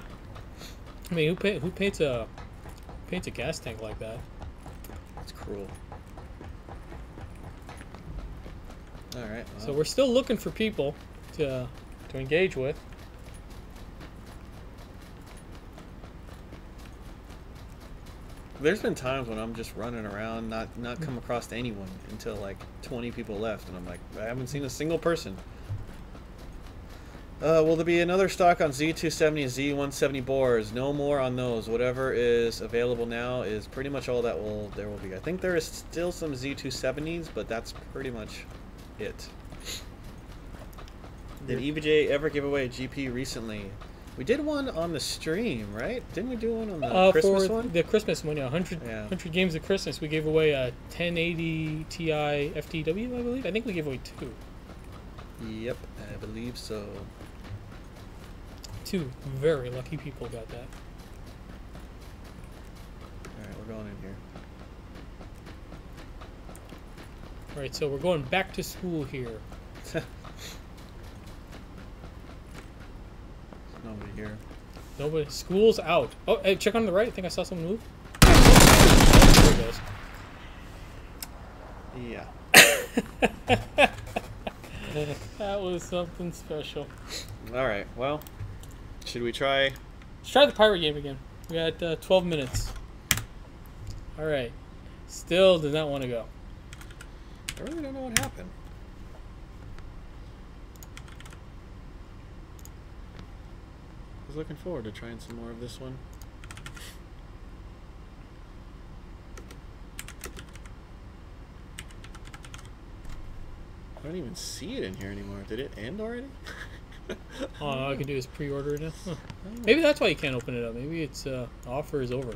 Speaker 2: I mean, who paint, who paints a paints a gas tank like that?
Speaker 1: It's cruel. All right.
Speaker 2: So we're still looking for people to to engage with.
Speaker 1: there's been times when I'm just running around, not not come hmm. across anyone until like 20 people left, and I'm like, I haven't seen a single person. Uh, will there be another stock on Z270 Z170 bores? No more on those. Whatever is available now is pretty much all that will there will be. I think there is still some Z270s, but that's pretty much it. Did EVGA ever give away a GP recently? We did one on the stream, right? Didn't we do one on the
Speaker 2: Uh,
Speaker 1: Christmas
Speaker 2: for
Speaker 1: one?
Speaker 2: the Christmas one, yeah, 100,
Speaker 1: Yeah.
Speaker 2: 100 games of Christmas, we gave away a 1080 Ti FTW, I believe. I think we gave away two.
Speaker 1: Yep, I believe so.
Speaker 2: Two very lucky people got that.
Speaker 1: Alright, we're going in here.
Speaker 2: All right, so we're going back to school here.
Speaker 1: Nobody here.
Speaker 2: Nobody. School's out. Oh, hey, check on the right. I think I saw someone move. There it goes.
Speaker 1: Yeah.
Speaker 2: That was something special.
Speaker 1: Alright, well, should we try?
Speaker 2: Let's try the pirate game again. We got uh, 12 minutes. All right. Still does not want to go.
Speaker 1: I really don't know what happened. I was looking forward to trying some more of this one. I don't even see it in here anymore. Did it end already?
Speaker 2: Oh, all I can do is pre-order it now. Huh. Maybe that's why you can't open it up. Maybe it's uh, offer is over.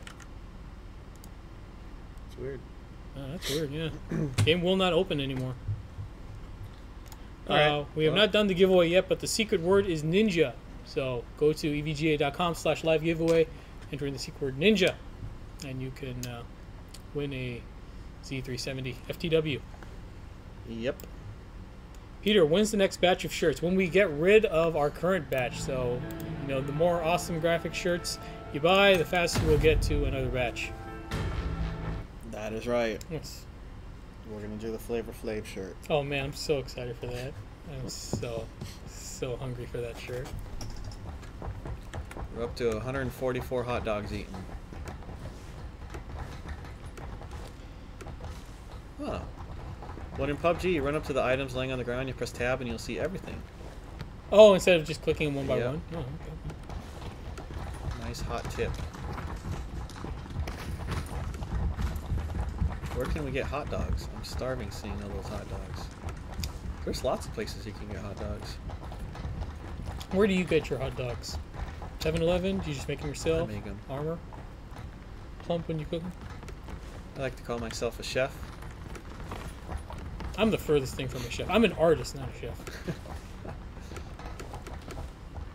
Speaker 1: It's weird.
Speaker 2: Oh, that's weird. Yeah, game will not open anymore.
Speaker 1: All right,
Speaker 2: Uh, we have
Speaker 1: well-
Speaker 2: not done the giveaway yet, but the secret word is ninja. So go to E evga.com/slash live giveaway, enter in the secret word ninja, and you can uh, win a Z370 FTW.
Speaker 1: Yep.
Speaker 2: Peter, when's the next batch of shirts? When we get rid of our current batch. So, you know, the more awesome graphic shirts you buy, the faster we'll get to another batch.
Speaker 1: That is right.
Speaker 2: Yes.
Speaker 1: We're gonna do the Flavor Flav shirt.
Speaker 2: Oh man, I'm so excited for that. I'm so, so hungry for that shirt.
Speaker 1: We're up to 144 hot dogs eaten. Huh. When in PUBG, you run up to the items laying on the ground, you press tab, and you'll see everything.
Speaker 2: Oh, instead of just clicking them one by
Speaker 1: Yeah.
Speaker 2: one. Oh, okay.
Speaker 1: Nice hot tip. Where can we get hot dogs? I'm starving seeing all those hot dogs. There's lots of places you can get hot dogs.
Speaker 2: Where do you get your hot dogs? 7-Eleven? Do you just make them yourself?
Speaker 1: I make 'em.
Speaker 2: Armor? Plump when you cook them?
Speaker 1: I like to call myself a chef.
Speaker 2: I'm the furthest thing from a chef. I'm an artist, not a chef.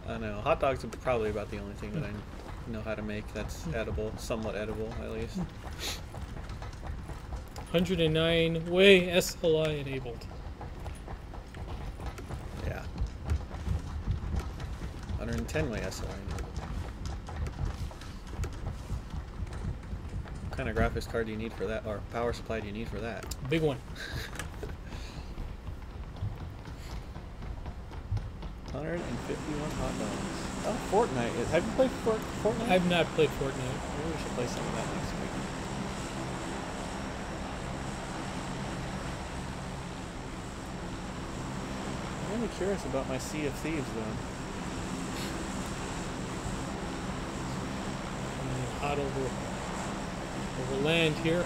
Speaker 1: I know. Hot dogs are probably about the only thing that I hmm. know how to make that's hmm. edible, somewhat edible at least.
Speaker 2: 109 way SLI enabled.
Speaker 1: Yeah. 110 way SLI enabled. What kind of graphics card do you need for that, or power supply do you need for that?
Speaker 2: Big one.
Speaker 1: 151 hot dogs. Oh, Fortnite. Have you played Fort- Fortnite?
Speaker 2: I've not played Fortnite.
Speaker 1: Maybe we should play some of that next week. I'm really curious about my Sea of Thieves though.
Speaker 2: Hot over over land here.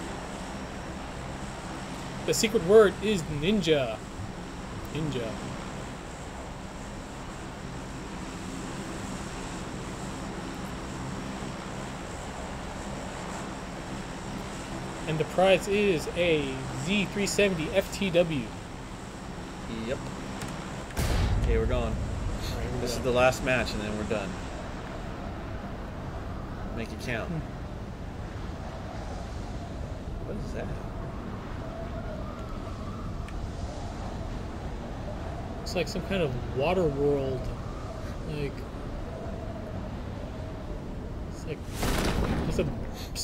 Speaker 2: The secret word is ninja. Ninja. And the prize is a Z370 FTW.
Speaker 1: Yep. Okay, we're going.
Speaker 2: We
Speaker 1: This is the last match, and then we're done. Make it count.
Speaker 2: Hmm.
Speaker 1: What is that?
Speaker 2: It's like some kind of water world. Like it's like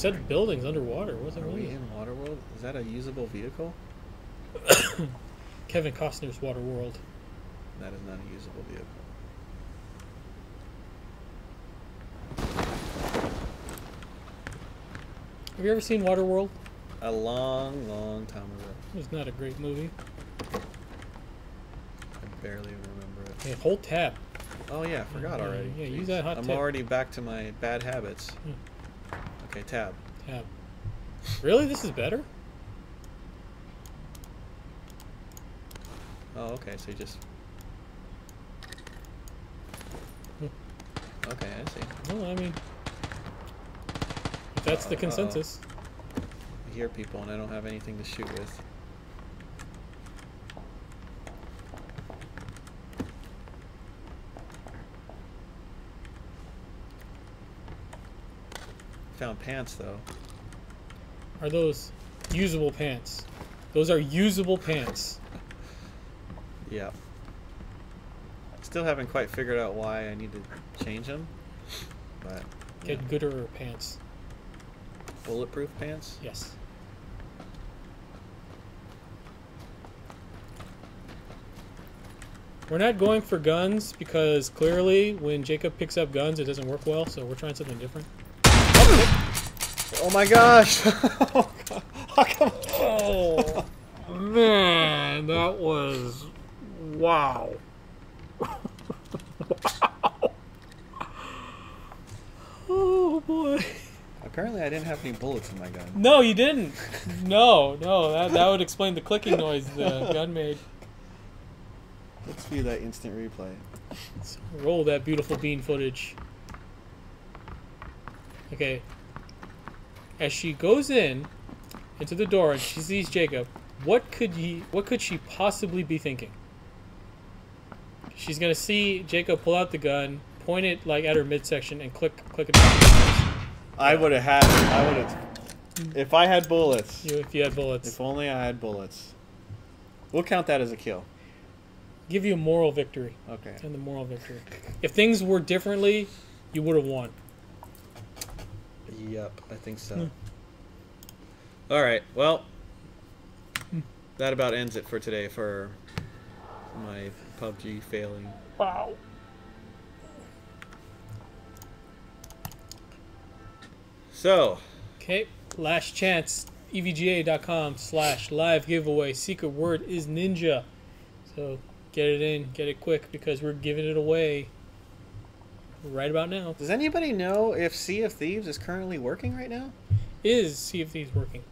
Speaker 2: of buildings underwater. What's it
Speaker 1: Are we
Speaker 2: really?
Speaker 1: in Waterworld? Is that a usable vehicle?
Speaker 2: Kevin Costner's Waterworld.
Speaker 1: That is not a usable vehicle.
Speaker 2: Have you ever seen Waterworld?
Speaker 1: A long, long time ago.
Speaker 2: It's not a great movie.
Speaker 1: I barely remember it.
Speaker 2: Hey, hold tab.
Speaker 1: Oh yeah, I forgot
Speaker 2: Yeah,
Speaker 1: already.
Speaker 2: yeah, use that hot
Speaker 1: I'm
Speaker 2: tip.
Speaker 1: already back to my bad habits. Okay, tab.
Speaker 2: Tab. Really? This is better?
Speaker 1: Oh, okay. So you just.
Speaker 2: Hmm.
Speaker 1: Okay, I see.
Speaker 2: Well, I mean, if that's the
Speaker 1: Uh-oh.
Speaker 2: consensus.
Speaker 1: I hear people, and I don't have anything to shoot with. Found pants though.
Speaker 2: Are those usable pants? Those are usable pants.
Speaker 1: Yeah. Still haven't quite figured out why I need to change them, but
Speaker 2: Get
Speaker 1: yeah.
Speaker 2: gooder pants.
Speaker 1: bulletproof pants.
Speaker 2: Yes. We're not going for guns because clearly when Jacob picks up guns, it doesn't work well, so we're trying something different.
Speaker 1: Oh my gosh! oh, God.
Speaker 2: Oh, man, that was. Wow. wow. Oh, boy.
Speaker 1: Apparently, I didn't have any bullets in my gun.
Speaker 2: No, you didn't. No, no, that, that would explain the clicking noise the gun made.
Speaker 1: Let's view that instant replay.
Speaker 2: So roll that beautiful bean footage. Okay. As she goes in into the door and she sees Jacob, what could he what could she possibly be thinking? She's gonna see Jacob pull out the gun, point it like at her midsection, and click click it.
Speaker 1: I would have had. I would have. If I had bullets.
Speaker 2: You if you had bullets.
Speaker 1: If only I had bullets. We'll count that as a kill.
Speaker 2: Give you a moral victory.
Speaker 1: Okay.
Speaker 2: And the moral victory. If things were differently, you would have won.
Speaker 1: Yep, I think so.
Speaker 2: Hmm.
Speaker 1: All right. Well, that about ends it for today for my PUBG failing.
Speaker 2: Wow.
Speaker 1: So,
Speaker 2: Okay, last chance. E EVGA.com slash live giveaway. Secret word is ninja. So get it in, get it quick because we're giving it away right about now.
Speaker 1: does anybody know if Sea of Thieves is currently working right now?
Speaker 2: Is Sea of Thieves working.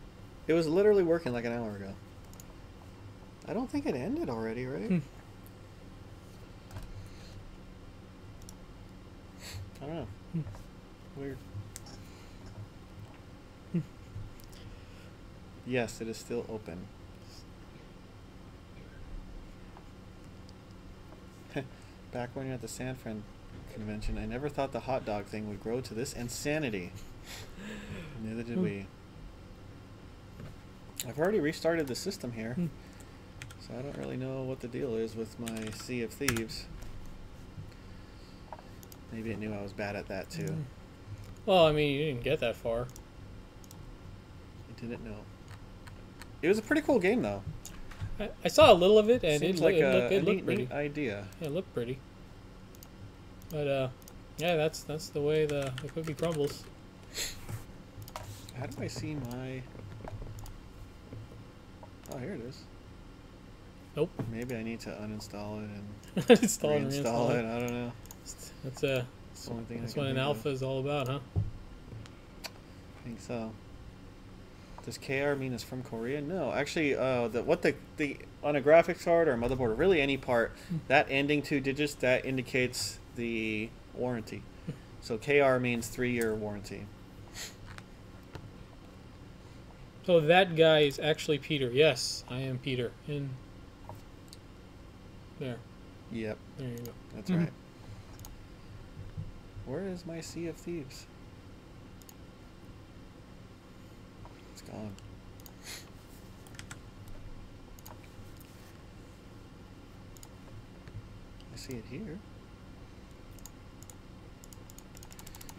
Speaker 1: It was literally working like an hour ago. I don't think it ended already, right?
Speaker 2: Hmm.
Speaker 1: I don't know.
Speaker 2: Hmm.
Speaker 1: Weird. Yes, it is still open. Back when you're at the San Fran convention, I never thought the hot dog thing would grow to this insanity. Neither did
Speaker 2: Hmm.
Speaker 1: we. I've already restarted the system here,
Speaker 2: Hmm.
Speaker 1: so I don't really know what the deal is with my Sea of Thieves. Maybe it knew I was bad at that too.
Speaker 2: Mm. Well, I mean, you didn't get that far.
Speaker 1: It didn't know. It was a pretty cool game though.
Speaker 2: I, I saw a little of it and
Speaker 1: Seems
Speaker 2: it,
Speaker 1: like
Speaker 2: looked, it,
Speaker 1: a,
Speaker 2: looked, it looked
Speaker 1: neat,
Speaker 2: pretty.
Speaker 1: neat idea.
Speaker 2: Yeah, it looked pretty. But uh, yeah, that's that's the way the, the cookie crumbles.
Speaker 1: How do I see my? Oh, here it is.
Speaker 2: Nope.
Speaker 1: Maybe I need to uninstall it and
Speaker 2: Install and
Speaker 1: reinstall
Speaker 2: reinstall
Speaker 1: it. I don't know.
Speaker 2: That's uh,
Speaker 1: That's the only thing
Speaker 2: that's what an
Speaker 1: of.
Speaker 2: alpha is all about, huh?
Speaker 1: I think so. Does KR mean it's from Korea? No, actually, uh, the what the the on a graphics card or a motherboard or really any part,
Speaker 2: Hmm.
Speaker 1: that ending two digits that indicates the warranty. So KR means three year warranty.
Speaker 2: So that guy is actually Peter. Yes, I am Peter. And there,
Speaker 1: Yep,
Speaker 2: there you go.
Speaker 1: that's
Speaker 2: Mhm.
Speaker 1: right. Where is my Sea of Thieves? It's gone. I see it here.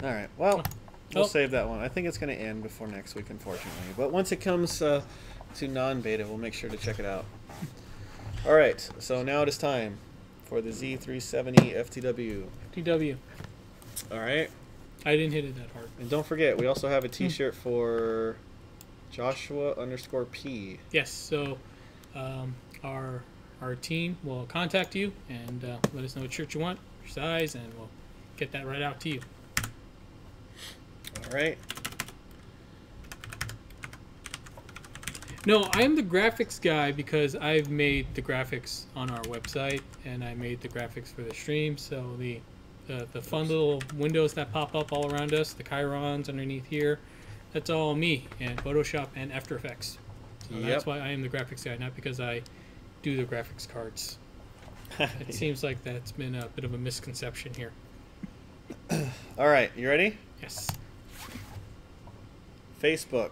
Speaker 1: All right. Well, we'll
Speaker 2: Oh.
Speaker 1: save that one. I think it's going to end before next week, unfortunately. But once it comes uh, to non-beta, we'll make sure to check it out. All right. So now it is time for the Z370 FTW.
Speaker 2: TW.
Speaker 1: All right.
Speaker 2: I didn't hit it that hard.
Speaker 1: And don't forget, we also have a T-shirt for Joshua underscore P.
Speaker 2: Yes. So, um, our our team will contact you and uh, let us know what shirt you want, your size, and we'll get that right out to you.
Speaker 1: Right.
Speaker 2: No, I am the graphics guy because I've made the graphics on our website and I made the graphics for the stream. So the the, the fun little windows that pop up all around us, the chyrons underneath here, that's all me and Photoshop and After Effects. So
Speaker 1: Yep.
Speaker 2: that's why I am the graphics guy, not because I do the graphics cards. It seems like that's been a bit of a misconception here.
Speaker 1: All right. You ready?
Speaker 2: Yes.
Speaker 1: Facebook.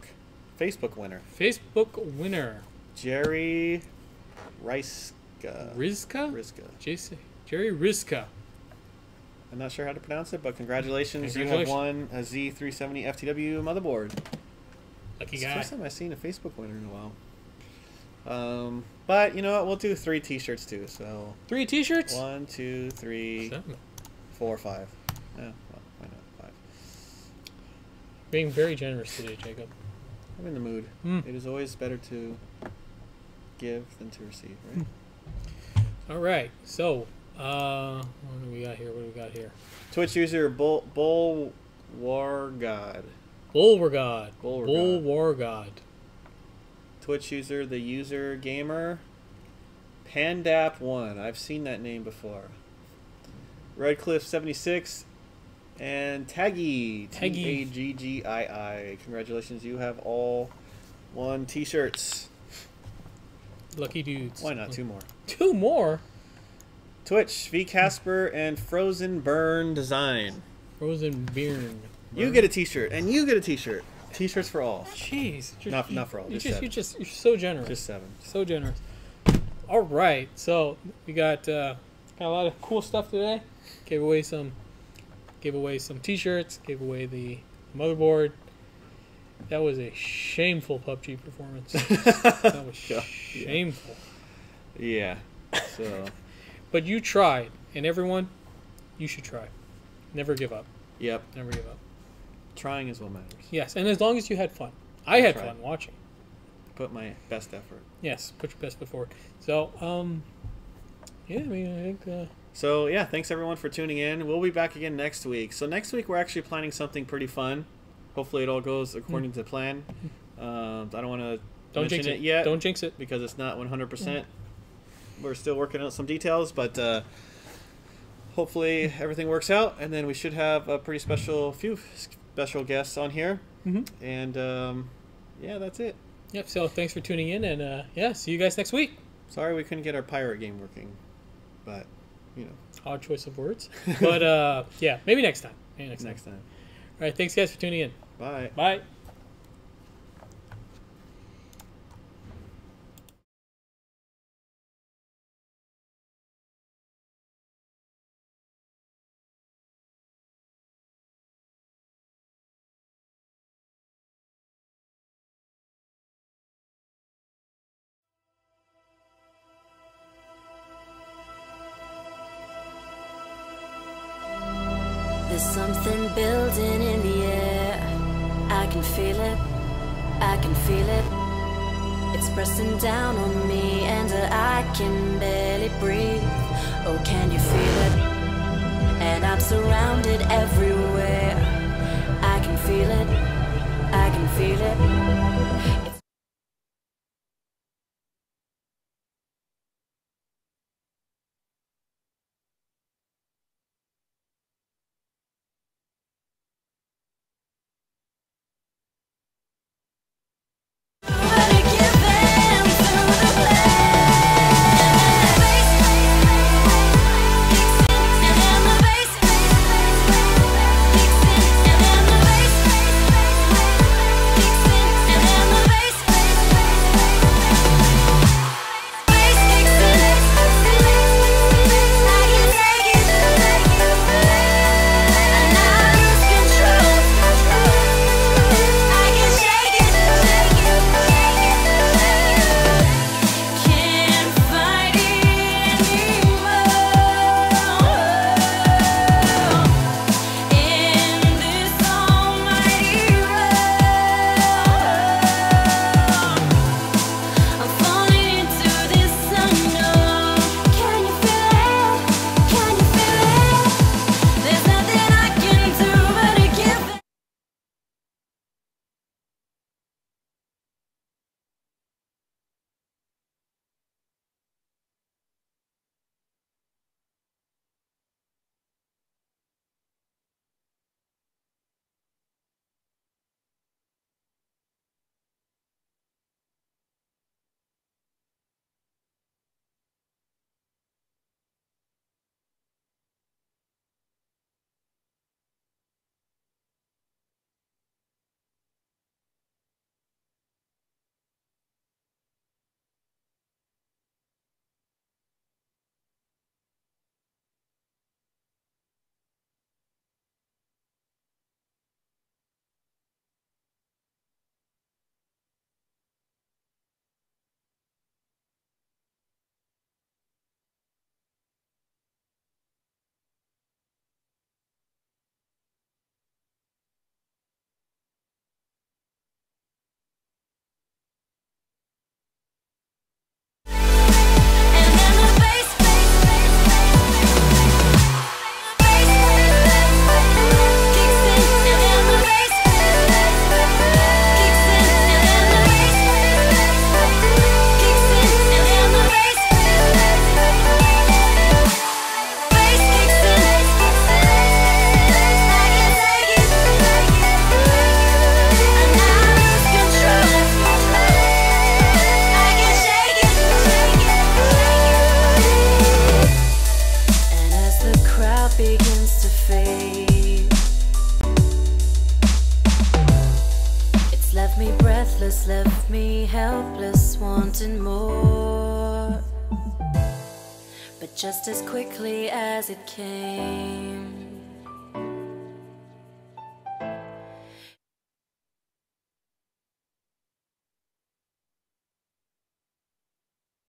Speaker 1: Facebook winner.
Speaker 2: Facebook winner
Speaker 1: Jerry Riska.
Speaker 2: Rizka,
Speaker 1: Riska.
Speaker 2: Jason Jerry Rizka.
Speaker 1: I'm not sure how to pronounce it, but congratulations. You have won a Z370 FTW motherboard.
Speaker 2: Lucky
Speaker 1: It's the
Speaker 2: guy.
Speaker 1: first time I've seen a Facebook winner in a while. Um, but you know what? We'll do three T-shirts too. So
Speaker 2: Three T-shirts.
Speaker 1: one, two, three,
Speaker 2: Seven.
Speaker 1: four, five. Yeah, well, why not five?
Speaker 2: Being very generous today, Jacob.
Speaker 1: I'm in the mood.
Speaker 2: Mm.
Speaker 1: It is always better to give than to receive, right?
Speaker 2: All right. So, uh, what do we got here? What do we got here?
Speaker 1: Twitch user Bull Bull War God.
Speaker 2: Bull War God.
Speaker 1: Bull
Speaker 2: War God.
Speaker 1: Twitch user the user gamer Pandap one. I've seen that name before. Redcliffe seventy six and Taggy T
Speaker 2: Taggy.
Speaker 1: A G G I I. Congratulations, you have all one T-shirts.
Speaker 2: Lucky dudes.
Speaker 1: Why not two more?
Speaker 2: Two more.
Speaker 1: Twitch V Casper and Frozen Burn Design.
Speaker 2: Frozen Burn.
Speaker 1: You get a T-shirt and you get a T-shirt. T-shirts for all.
Speaker 2: Jeez.
Speaker 1: Not-
Speaker 2: you-
Speaker 1: not for all,
Speaker 2: You
Speaker 1: just
Speaker 2: just, you just, you're so generous.
Speaker 1: Just seven.
Speaker 2: so generous. All right. So we got uh, got a lot of cool stuff today. Gave away some, gave away some T-shirts. Gave away the motherboard. That was a shameful PUBG performance. that was
Speaker 1: Yeah.
Speaker 2: shameful.
Speaker 1: Yeah. So
Speaker 2: But you tried, and everyone, you should try. Never give up.
Speaker 1: yep.
Speaker 2: Never give up.
Speaker 1: Trying is what matters.
Speaker 2: Yes, and as long as you had fun. I had
Speaker 1: tried.
Speaker 2: fun watching.
Speaker 1: Put my best effort.
Speaker 2: Yes, put your best foot forward. So, um, yeah, I mean, I think, uh,
Speaker 1: So yeah, thanks everyone for tuning in. We'll be back again next week. So next week we're actually planning something pretty fun. Hopefully it all goes according to plan. Um, I don't want to
Speaker 2: don't jinx
Speaker 1: it
Speaker 2: it.
Speaker 1: yet
Speaker 2: Don't jinx it.
Speaker 1: because it's not 100%. We're still working out some details, but uh, hopefully everything works out, and then we should have a pretty special few special guests on here.
Speaker 2: Mm-hmm.
Speaker 1: And um, yeah, that's it.
Speaker 2: Yep. So thanks for tuning in, and uh, yeah, see you guys next week.
Speaker 1: Sorry we couldn't get our pirate game working, but you know,
Speaker 2: Odd choice of words, but uh, yeah, maybe next time. Maybe next,
Speaker 1: next
Speaker 2: time.
Speaker 1: time.
Speaker 2: All right. Thanks, guys, for tuning in.
Speaker 1: Bye.
Speaker 2: Bye.
Speaker 3: There's something building in the air. I can feel it. I can feel it. It's pressing down on me and I can barely breathe. Oh, can you feel it? And I'm surrounded everywhere. I can feel it. I can feel it.